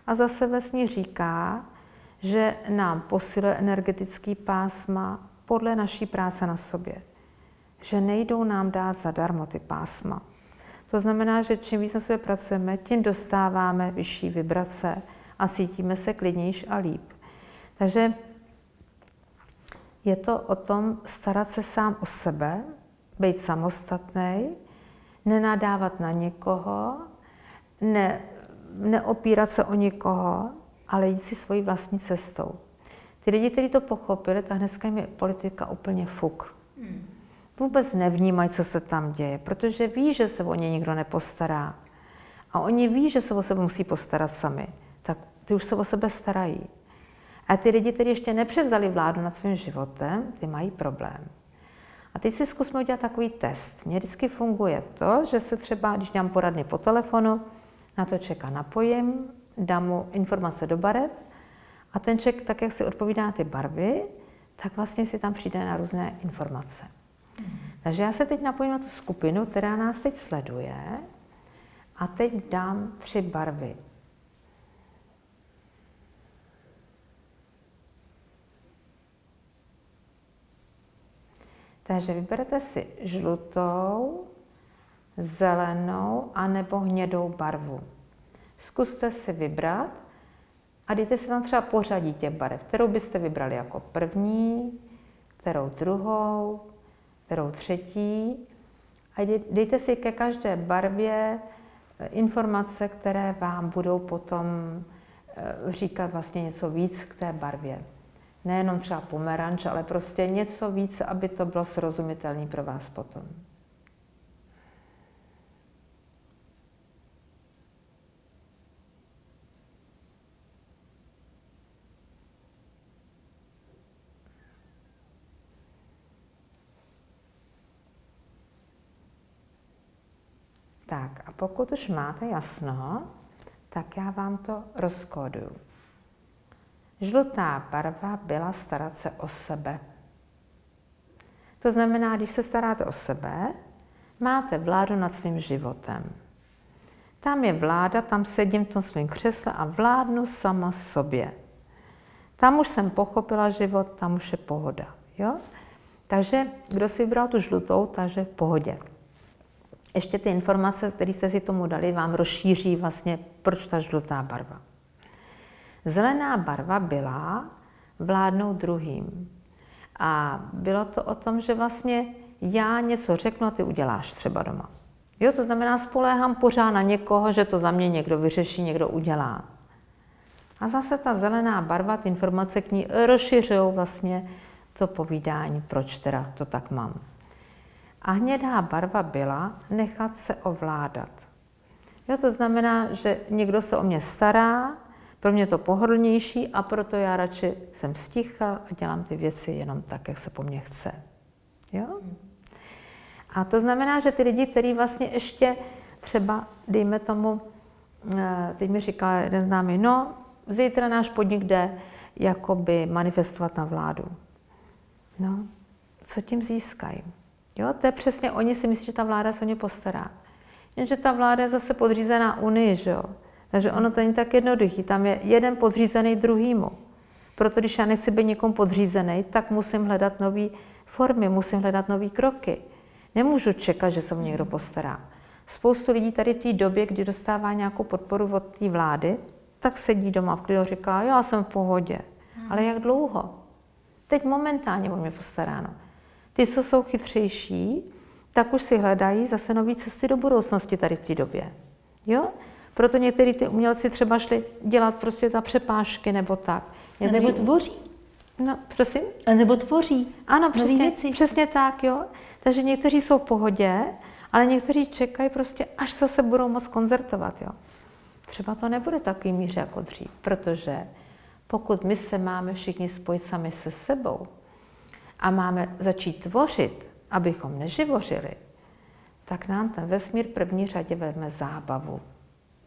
A zase vesmír říká, že nám posiluje energetický pásma podle naší práce na sobě. Že nejdou nám dát zadarmo ty pásma. To znamená, že čím víc na sobě pracujeme, tím dostáváme vyšší vibrace a cítíme se klidnější a líp. Takže je to o tom starat se sám o sebe, být samostatný, nenadávat na někoho, ne, neopírat se o někoho, ale jít si svojí vlastní cestou. Ty lidi, kteří to pochopili, tak dneska jim je politika úplně fuk. Hmm. Vůbec nevnímají, co se tam děje, protože ví, že se o ně nikdo nepostará. A oni ví, že se o sebe musí postarat sami. Tak ty už se o sebe starají. A ty lidi, kteří ještě nepřevzali vládu nad svým životem, ty mají problém. A teď si zkusme udělat takový test. Mně vždycky funguje to, že se třeba, když dělám poradny po telefonu, na to čeka napojím, dám mu informace do barev a ten člověk, tak jak si odpovídá na ty barvy, tak vlastně si tam přijde na různé informace. Mm. Takže já se teď napojím na tu skupinu, která nás teď sleduje a teď dám tři barvy. Takže vyberete si žlutou, zelenou a nebo hnědou barvu. Zkuste si vybrat a dejte si tam třeba pořadí těch barev, kterou byste vybrali jako první, kterou druhou, kterou třetí. A dejte si ke každé barvě eh, informace, které vám budou potom eh, říkat vlastně něco víc k té barvě. Nejenom třeba pomeranč, ale prostě něco víc, aby to bylo srozumitelné pro vás potom. Tak a pokud už máte jasno, tak já vám to rozkóduju. Žlutá barva byla starat se o sebe. To znamená, když se staráte o sebe, máte vládu nad svým životem. Tam je vláda, tam sedím v tom svém křesle a vládnu sama sobě. Tam už jsem pochopila život, tam už je pohoda. Jo? Takže kdo si vybral tu žlutou, takže v pohodě ještě ty informace, které jste si tomu dali, vám rozšíří vlastně, proč ta žlutá barva. Zelená barva byla vládnout druhým. A bylo to o tom, že vlastně já něco řeknu a ty uděláš třeba doma. Jo, to znamená, spoléhám pořád na někoho, že to za mě někdo vyřeší, někdo udělá. A zase ta zelená barva, ty informace k ní rozšiřují vlastně to povídání, proč teda to tak mám. A hnědá barva byla nechat se ovládat. Jo, to znamená, že někdo se o mě stará, pro mě to pohodlnější a proto já radši jsem sticha a dělám ty věci jenom tak, jak se po mně chce. Jo? A to znamená, že ty lidi, kteří vlastně ještě třeba, dejme tomu, eh, teď mi říkal jeden známý, no, zítra náš podnik jde jakoby manifestovat na vládu. No, co tím získají? Jo, to je přesně, oni si myslí, že ta vláda se o ně postará. Jenže ta vláda je zase podřízená Unii, že jo? Takže ono to není tak jednoduchý. Tam je jeden podřízený druhýmu. Proto když já nechci být někomu podřízený, tak musím hledat nové formy, musím hledat nové kroky. Nemůžu čekat, že se o někdo postará. Spoustu lidí tady v té době, kdy dostává nějakou podporu od té vlády, tak sedí doma v klidu a říká, já jsem v pohodě. Hmm. Ale jak dlouho? Teď momentálně o mě postaráno. Ty, co jsou chytřejší, tak už si hledají zase nové cesty do budoucnosti tady v té době. Jo? Proto některý ty umělci třeba šli dělat prostě za přepážky nebo tak. Některý... Nebo tvoří. No, prosím? A nebo tvoří. Ano, přesně, věci. přesně tak, jo. Takže někteří jsou v pohodě, ale někteří čekají prostě, až se budou moc koncertovat, jo. Třeba to nebude takový míře jako dřív, protože pokud my se máme všichni spojit sami se sebou a máme začít tvořit, abychom neživořili, tak nám ten vesmír první řadě vezme zábavu.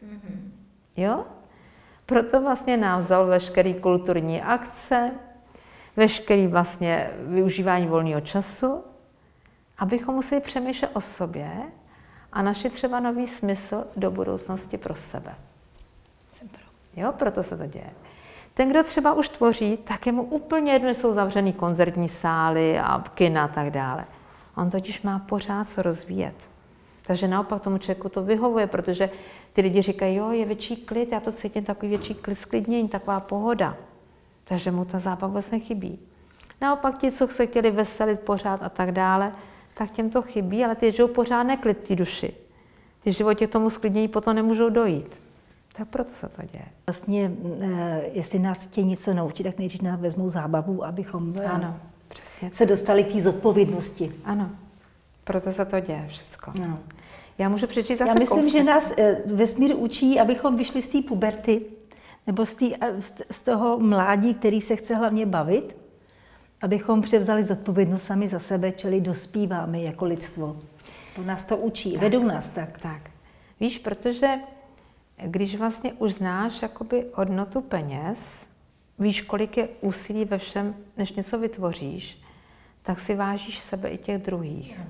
Mm-hmm. Jo? Proto vlastně nám vzal veškerý kulturní akce, veškerý vlastně využívání volného času, abychom museli přemýšlet o sobě a našli třeba nový smysl do budoucnosti pro sebe. Jo, proto se to děje. Ten, kdo třeba už tvoří, tak je mu úplně jedno, jsou zavřený koncertní sály a kina a tak dále. On totiž má pořád co rozvíjet. Takže naopak tomu člověku to vyhovuje, protože ty lidi říkají, jo, je větší klid, já to cítím, takový větší klid, sklidnění, taková pohoda. Takže mu ta zábava vůbec nechybí. Naopak ti, co se chtěli veselit pořád a tak dále, tak těm to chybí, ale ty žijou pořád neklid té duši. Ty v životě k tomu sklidnění potom nemůžou dojít. Tak proto se to děje. Vlastně, eh, jestli nás chtějí něco naučit, tak nejdřív nás vezmou zábavu, abychom eh, ano, přesně se dostali k té zodpovědnosti. Ano, proto se to děje všechno. No. Já můžu přečíst zase Já myslím, kousek. že nás eh, vesmír učí, abychom vyšli z té puberty, nebo z, tý, z toho mládí, který se chce hlavně bavit, abychom převzali zodpovědnost sami za sebe, čili dospíváme jako lidstvo. To nás to učí, tak, vedou nás tak. Tak. Víš, protože když vlastně už znáš jakoby hodnotu peněz, víš, kolik je úsilí ve všem, než něco vytvoříš, tak si vážíš sebe i těch druhých.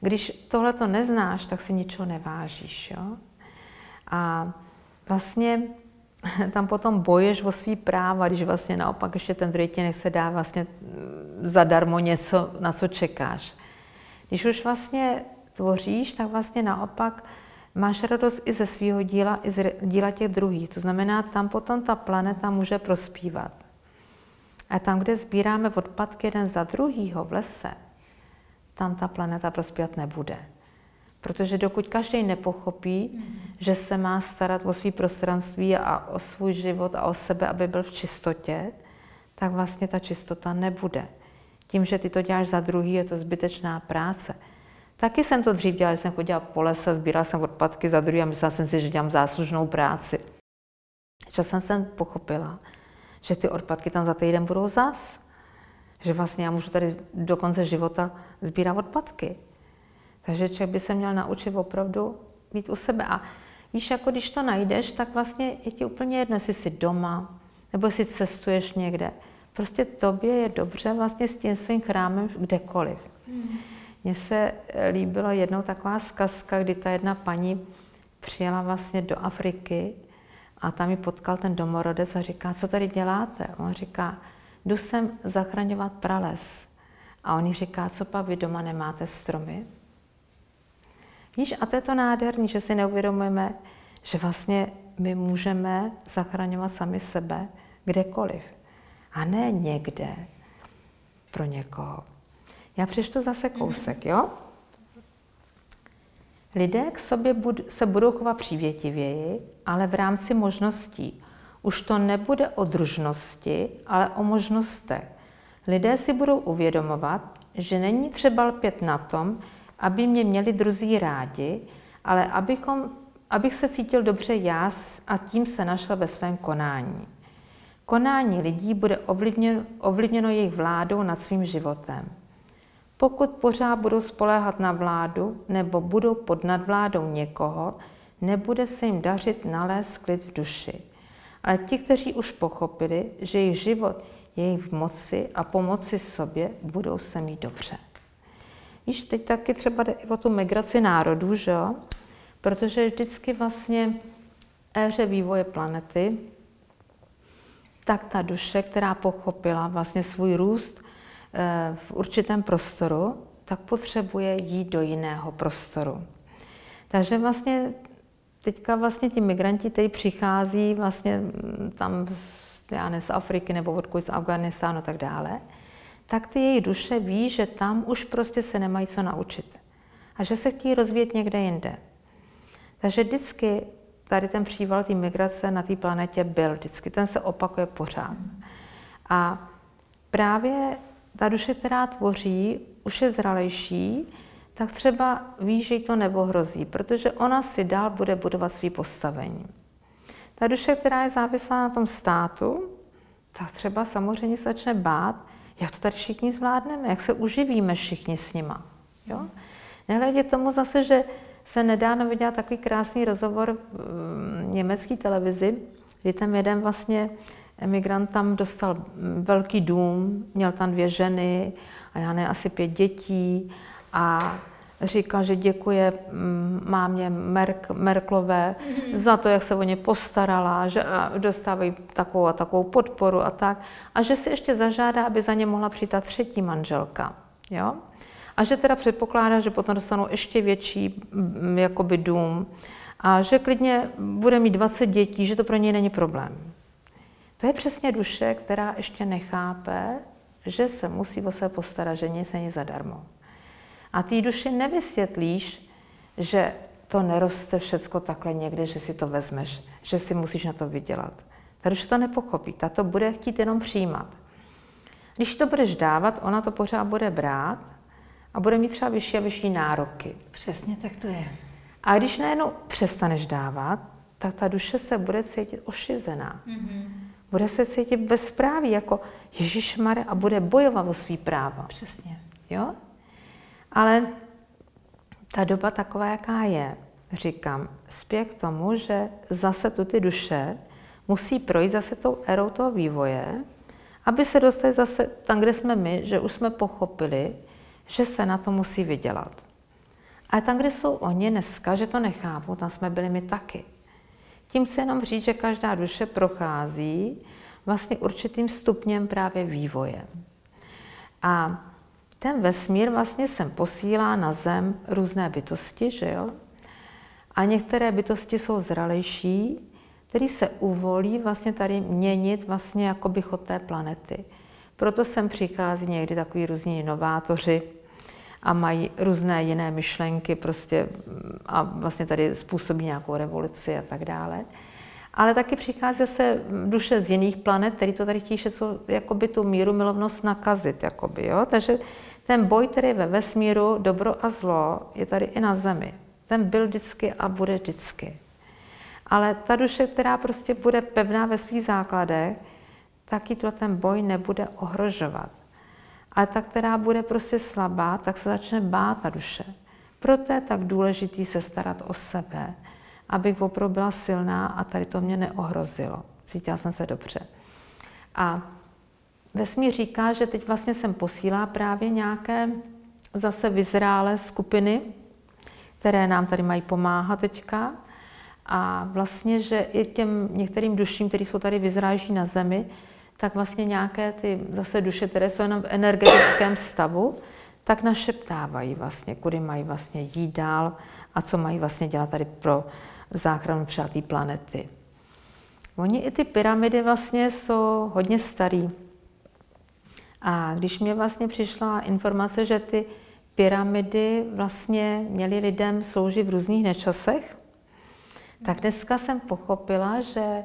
Když tohle to neznáš, tak si ničeho nevážíš. Jo? A vlastně [LAUGHS] tam potom boješ o svý práva, když vlastně naopak ještě ten druhý ti nechce dát vlastně zadarmo něco, na co čekáš. Když už vlastně tvoříš, tak vlastně naopak máš radost i ze svého díla, i z díla těch druhých. To znamená, tam potom ta planeta může prospívat. A tam, kde sbíráme odpadky jeden za druhýho v lese, tam ta planeta prospívat nebude. Protože dokud každý nepochopí, mm. že se má starat o svý prostranství a o svůj život a o sebe, aby byl v čistotě, tak vlastně ta čistota nebude. Tím, že ty to děláš za druhý, je to zbytečná práce. Taky jsem to dřív dělala, že jsem chodila po lese, sbírala jsem odpadky za druhý a myslela jsem si, že dělám záslužnou práci. Časem jsem pochopila, že ty odpadky tam za týden budou zas. Že vlastně já můžu tady do konce života sbírat odpadky. Takže člověk by se měl naučit opravdu být u sebe. A víš, jako když to najdeš, tak vlastně je ti úplně jedno, jestli jsi doma, nebo jestli cestuješ někde. Prostě tobě je dobře vlastně s tím svým chrámem kdekoliv. Mm. Mně se líbilo jednou taková zkazka, kdy ta jedna paní přijela vlastně do Afriky a tam ji potkal ten domorodec a říká, co tady děláte? On říká, jdu sem zachraňovat prales. A on jí říká, co pak vy doma nemáte stromy? Víš, a to je to nádherný, že si neuvědomujeme, že vlastně my můžeme zachraňovat sami sebe kdekoliv. A ne někde pro někoho. Já přečtu zase kousek, jo? Lidé k sobě bud- se budou chovat přívětivěji, ale v rámci možností. Už to nebude o družnosti, ale o možnostech. Lidé si budou uvědomovat, že není třeba lpět na tom, aby mě měli druzí rádi, ale abychom, abych se cítil dobře já a tím se našel ve svém konání. Konání lidí bude ovlivněno, ovlivněno jejich vládou nad svým životem. Pokud pořád budou spoléhat na vládu nebo budou pod nadvládou někoho, nebude se jim dařit nalézt klid v duši. Ale ti, kteří už pochopili, že jejich život je v moci a pomoci sobě, budou se mít dobře. Víš, teď taky třeba jde i o tu migraci národů, že jo? Protože vždycky vlastně éře vývoje planety, tak ta duše, která pochopila vlastně svůj růst eh, v určitém prostoru, tak potřebuje jít do jiného prostoru. Takže vlastně teďka vlastně ti migranti, kteří přichází vlastně mm, tam já ne, z Afriky nebo odkud z Afganistánu a tak dále, tak ty její duše ví, že tam už prostě se nemají co naučit. A že se chtějí rozvíjet někde jinde. Takže vždycky tady ten příval té migrace na té planetě byl vždycky. Ten se opakuje pořád. A právě ta duše, která tvoří, už je zralejší, tak třeba ví, že jí to neohrozí, protože ona si dál bude budovat svý postavení. Ta duše, která je závislá na tom státu, tak třeba samozřejmě začne bát, jak to tady všichni zvládneme, jak se uživíme všichni s nima. Jo? Nehledě tomu zase, že se nedávno viděla takový krásný rozhovor v německé televizi, kdy tam jeden vlastně emigrant tam dostal velký dům, měl tam dvě ženy a já ne, asi pět dětí a říkal, že děkuje mm, mámě Merk, Merklové mm-hmm. za to, jak se o ně postarala, že dostávají takovou a takovou podporu a tak. A že si ještě zažádá, aby za ně mohla přijít ta třetí manželka. Jo? A že teda předpokládá, že potom dostanou ještě větší mm, jakoby dům a že klidně bude mít 20 dětí, že to pro něj není problém. To je přesně duše, která ještě nechápe, že se musí o sebe postarat, že nic není zadarmo. A té duši nevysvětlíš, že to neroste všecko takhle někde, že si to vezmeš, že si musíš na to vydělat. Ta duše to nepochopí, ta to bude chtít jenom přijímat. Když to budeš dávat, ona to pořád bude brát a bude mít třeba vyšší a vyšší nároky. Přesně tak to je. A když najednou přestaneš dávat, tak ta duše se bude cítit ošizená. Mm-hmm. Bude se cítit bezpráví, jako Ježíš Mare a bude bojovat o svý práva. Přesně. Jo? Ale ta doba taková, jaká je, říkám, spěch k tomu, že zase tu ty duše musí projít zase tou erou toho vývoje, aby se dostali zase tam, kde jsme my, že už jsme pochopili, že se na to musí vydělat. A tam, kde jsou oni dneska, že to nechápou, tam jsme byli my taky. Tím chci jenom říct, že každá duše prochází vlastně určitým stupněm právě vývoje. A ten vesmír vlastně sem posílá na Zem různé bytosti, že jo? A některé bytosti jsou zralejší, které se uvolí vlastně tady měnit vlastně jakoby chod té planety. Proto sem přichází někdy takový různí inovátoři a mají různé jiné myšlenky prostě a vlastně tady způsobí nějakou revoluci a tak dále. Ale taky přichází se duše z jiných planet, který to tady chtějí co, jakoby tu míru milovnost nakazit. Jakoby, jo? Takže ten boj, který je ve vesmíru, dobro a zlo, je tady i na Zemi. Ten byl vždycky a bude vždycky. Ale ta duše, která prostě bude pevná ve svých základech, taky to ten boj nebude ohrožovat. Ale ta, která bude prostě slabá, tak se začne bát ta duše. Proto je tak důležitý se starat o sebe, abych opravdu byla silná a tady to mě neohrozilo. Cítila jsem se dobře. A vesmír říká, že teď vlastně sem posílá právě nějaké zase vyzrálé skupiny, které nám tady mají pomáhat teďka. A vlastně, že i těm některým duším, které jsou tady vyzrálejší na Zemi, tak vlastně nějaké ty zase duše, které jsou jenom v energetickém stavu, tak našeptávají vlastně, kudy mají vlastně jít dál a co mají vlastně dělat tady pro záchranu třeba té planety. Oni i ty pyramidy vlastně jsou hodně starý. A když mě vlastně přišla informace, že ty pyramidy vlastně měly lidem sloužit v různých nečasech, tak dneska jsem pochopila, že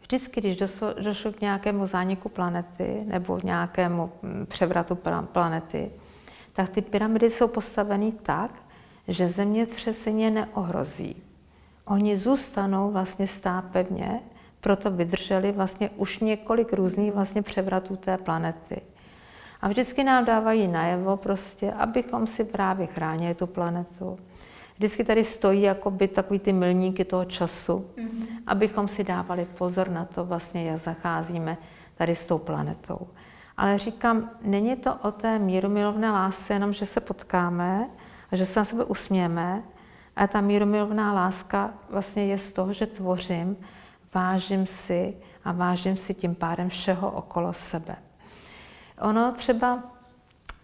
vždycky, když došlo k nějakému zániku planety nebo nějakému mm, převratu planety, tak ty pyramidy jsou postaveny tak, že zemětřesení je neohrozí. Oni zůstanou vlastně stát pevně, proto vydrželi vlastně už několik různých vlastně převratů té planety. A vždycky nám dávají najevo prostě, abychom si právě chránili tu planetu. Vždycky tady stojí jako by takový ty milníky toho času, mm-hmm. abychom si dávali pozor na to vlastně, jak zacházíme tady s tou planetou. Ale říkám, není to o té mírumilovné lásce, jenom že se potkáme a že se na sebe usmějeme, ale ta mírumilovná láska vlastně je z toho, že tvořím, vážím si a vážím si tím pádem všeho okolo sebe. Ono třeba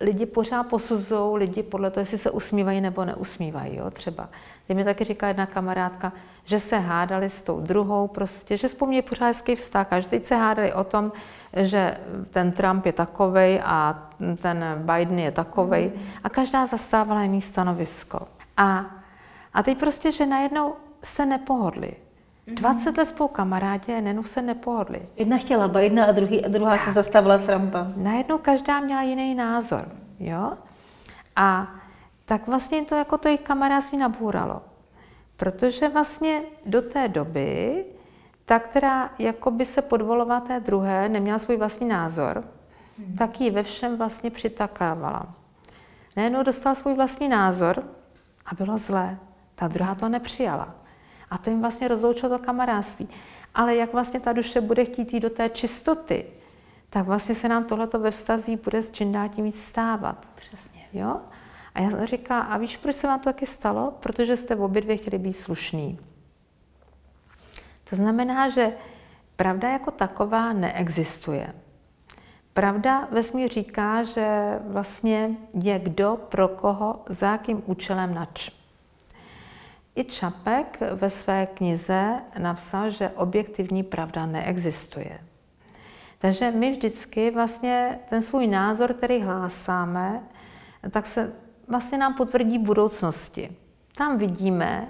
lidi pořád posuzují lidi podle toho, jestli se usmívají nebo neusmívají, jo, třeba. Teď mi taky říká jedna kamarádka, že se hádali s tou druhou prostě, že spomínají pořád hezký vztah a že teď se hádali o tom, že ten Trump je takovej a ten Biden je takovej mm. a každá zastávala jiný stanovisko. A, a teď prostě, že najednou se nepohodli. 20 mhm. let spolu kamarádě, nenu se nepohodli. Jedna chtěla Bidena a, druhý, a druhá se zastavila Trumpa. Najednou každá měla jiný názor. Jo? A tak vlastně to jako to jejich kamarádství nabůralo. Protože vlastně do té doby ta, která jakoby se podvolovala té druhé, neměla svůj vlastní názor, hmm. tak ji ve všem vlastně přitakávala. Najednou dostala svůj vlastní názor a bylo zlé. Ta druhá to nepřijala. A to jim vlastně rozloučilo to kamarádství. Ale jak vlastně ta duše bude chtít jít do té čistoty, tak vlastně se nám tohleto ve vztazí bude s čím dál tím víc stávat. Přesně. Jo? A já jsem říká, a víš, proč se vám to taky stalo? Protože jste v obě dvě chtěli být slušný. To znamená, že pravda jako taková neexistuje. Pravda vesmír říká, že vlastně je kdo, pro koho, za jakým účelem nač. I Čapek ve své knize napsal, že objektivní pravda neexistuje. Takže my vždycky vlastně ten svůj názor, který hlásáme, tak se vlastně nám potvrdí budoucnosti. Tam vidíme,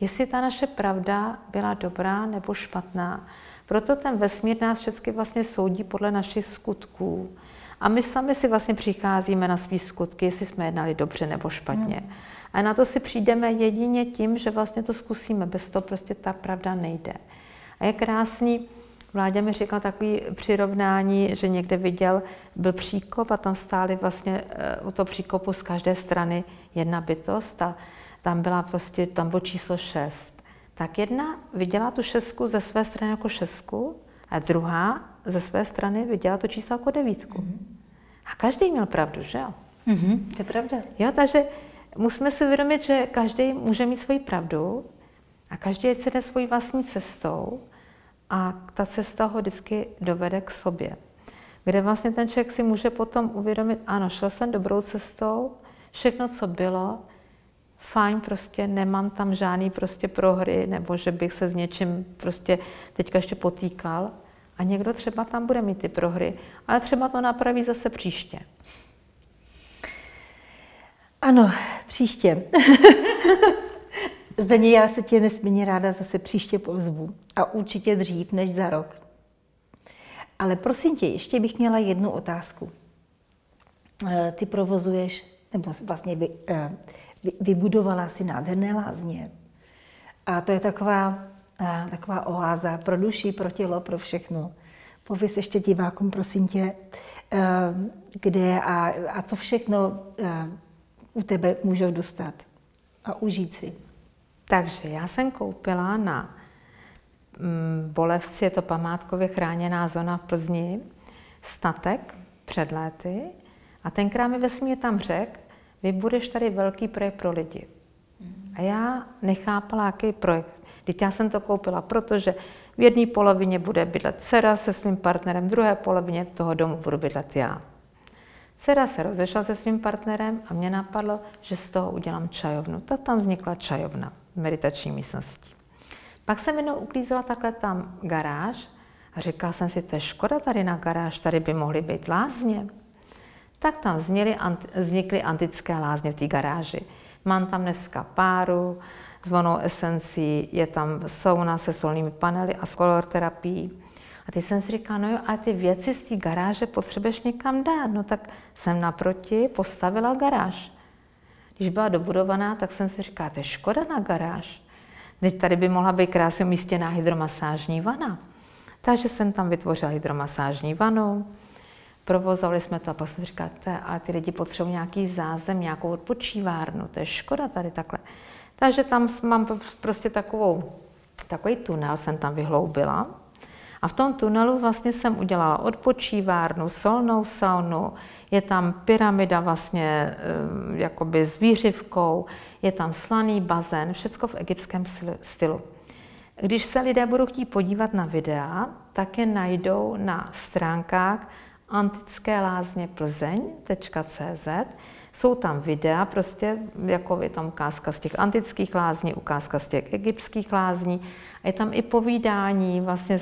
jestli ta naše pravda byla dobrá nebo špatná. Proto ten vesmír nás všechny vlastně soudí podle našich skutků. A my sami si vlastně přicházíme na svý skutky, jestli jsme jednali dobře nebo špatně. Hmm. A na to si přijdeme jedině tím, že vlastně to zkusíme. Bez toho prostě ta pravda nejde. A je krásný, Vládě mi řekla takový přirovnání, že někde viděl, byl příkop a tam stály vlastně eh, u toho příkopu z každé strany jedna bytost a tam byla prostě, tam bylo číslo šest. Tak jedna viděla tu šestku ze své strany jako šestku a druhá ze své strany viděla to číslo jako devítku. Mm-hmm. A každý měl pravdu, že jo? Mm-hmm, to je pravda. Jo, takže musíme si uvědomit, že každý může mít svoji pravdu a každý se jde svojí vlastní cestou a ta cesta ho vždycky dovede k sobě. Kde vlastně ten člověk si může potom uvědomit, ano, šel jsem dobrou cestou, všechno, co bylo, fajn, prostě nemám tam žádný prostě prohry, nebo že bych se s něčím prostě teďka ještě potýkal. A někdo třeba tam bude mít ty prohry, ale třeba to napraví zase příště. Ano, příště. [LAUGHS] Zdeně, já se tě nesmírně ráda zase příště povzvu. A určitě dřív než za rok. Ale prosím tě, ještě bych měla jednu otázku. Eh, ty provozuješ, nebo vlastně vy, eh, vy, vybudovala si nádherné lázně. A to je taková, eh, taková oáza pro duši, pro tělo, pro všechno. Pověz ještě divákům, prosím tě, kde a, a co všechno u tebe můžou dostat a užít si. Takže já jsem koupila na mm, Bolevci, je to památkově chráněná zóna v Plzni, statek před léty a tenkrát mi vesmír tam řekl, vy budeš tady velký projekt pro lidi. A já nechápala, jaký projekt. Teď já jsem to koupila, protože v jedné polovině bude bydlet dcera se svým partnerem, v druhé polovině toho domu budu bydlet já. Dcera se rozešla se svým partnerem a mě napadlo, že z toho udělám čajovnu. Tak tam vznikla čajovna meditační místnosti. Pak jsem jednou uklízela takhle tam garáž a říkala jsem si, to je škoda tady na garáž, tady by mohly být lázně. Tak tam vznikly, vznikly antické lázně v té garáži. Mám tam dneska páru s vonou esencí, je tam sauna se solnými panely a s kolorterapií. A ty jsem si říkala, no jo, ale ty věci z té garáže potřebuješ někam dát. No tak jsem naproti postavila garáž. Když byla dobudovaná, tak jsem si říkala, to je škoda na garáž. Teď tady by mohla být krásně umístěná hydromasážní vana. Takže jsem tam vytvořila hydromasážní vanu, provozovali jsme to a pak jsem říkala, ale ty lidi potřebují nějaký zázem, nějakou odpočívárnu, to je škoda tady takhle. Takže tam mám prostě takovou, takový tunel jsem tam vyhloubila. A v tom tunelu vlastně jsem udělala odpočívárnu, solnou saunu, je tam pyramida vlastně eh, jakoby s výřivkou, je tam slaný bazén, všecko v egyptském stylu. Když se lidé budou chtít podívat na videa, tak je najdou na stránkách antické lázně plzeň.cz. Jsou tam videa, prostě jako je tam ukázka z těch antických lázní, ukázka z těch egyptských lázní. A je tam i povídání vlastně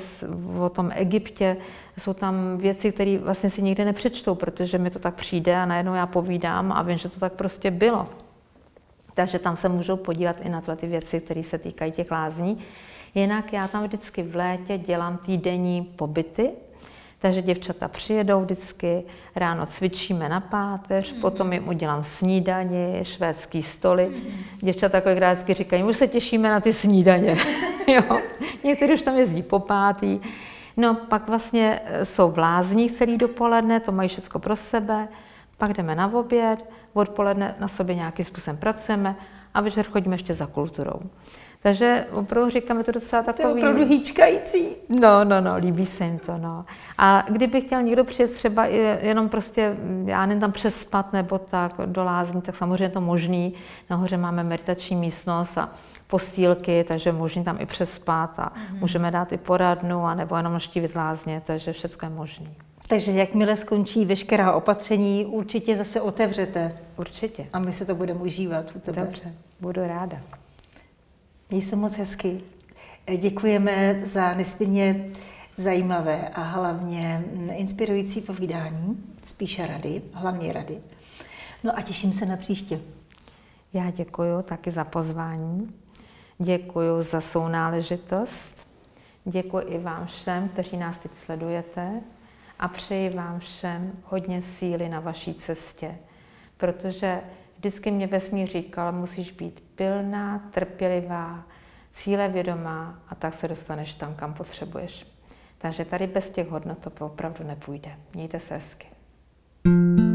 o tom Egyptě. Jsou tam věci, které vlastně si nikdy nepřečtou, protože mi to tak přijde a najednou já povídám a vím, že to tak prostě bylo. Takže tam se můžou podívat i na tyhle ty věci, které se týkají těch lázní. Jinak já tam vždycky v létě dělám týdenní pobyty, takže děvčata přijedou vždycky, ráno cvičíme na páteř, mm-hmm. potom jim udělám snídani, švédský stoly. Mm-hmm. Děvčata kolikrát vždycky říkají, už se těšíme na ty snídaně. [LAUGHS] jo. Někteří už tam jezdí po pátý. No, pak vlastně e, jsou v lázních celý dopoledne, to mají všechno pro sebe. Pak jdeme na oběd, odpoledne na sobě nějakým způsobem pracujeme a večer chodíme ještě za kulturou. Takže opravdu říkáme to docela takový... To je opravdu hýčkající. No, no, no, líbí se jim to, no. A kdyby chtěl někdo přijet třeba jenom prostě, já nevím, tam přespat nebo tak do lázní, tak samozřejmě to možný. Nahoře máme meditační místnost a postýlky, takže možný tam i přespat a mm-hmm. můžeme dát i poradnu, a nebo jenom naštívit lázně, takže všechno je možné. Takže jakmile skončí veškerá opatření, určitě zase otevřete. Určitě. A my se to budeme užívat u tebe. Dobře, budu ráda. Měj se moc hezky. Děkujeme za nesmírně zajímavé a hlavně inspirující povídání, spíše rady, hlavně rady. No a těším se na příště. Já děkuji taky za pozvání. Děkuji za sounáležitost. Děkuji i vám všem, kteří nás teď sledujete a přeji vám všem hodně síly na vaší cestě, protože vždycky mě vesmír říkal, musíš být pilná, trpělivá, cílevědomá a tak se dostaneš tam, kam potřebuješ. Takže tady bez těch hodnot to opravdu nepůjde. Mějte se hezky. thank you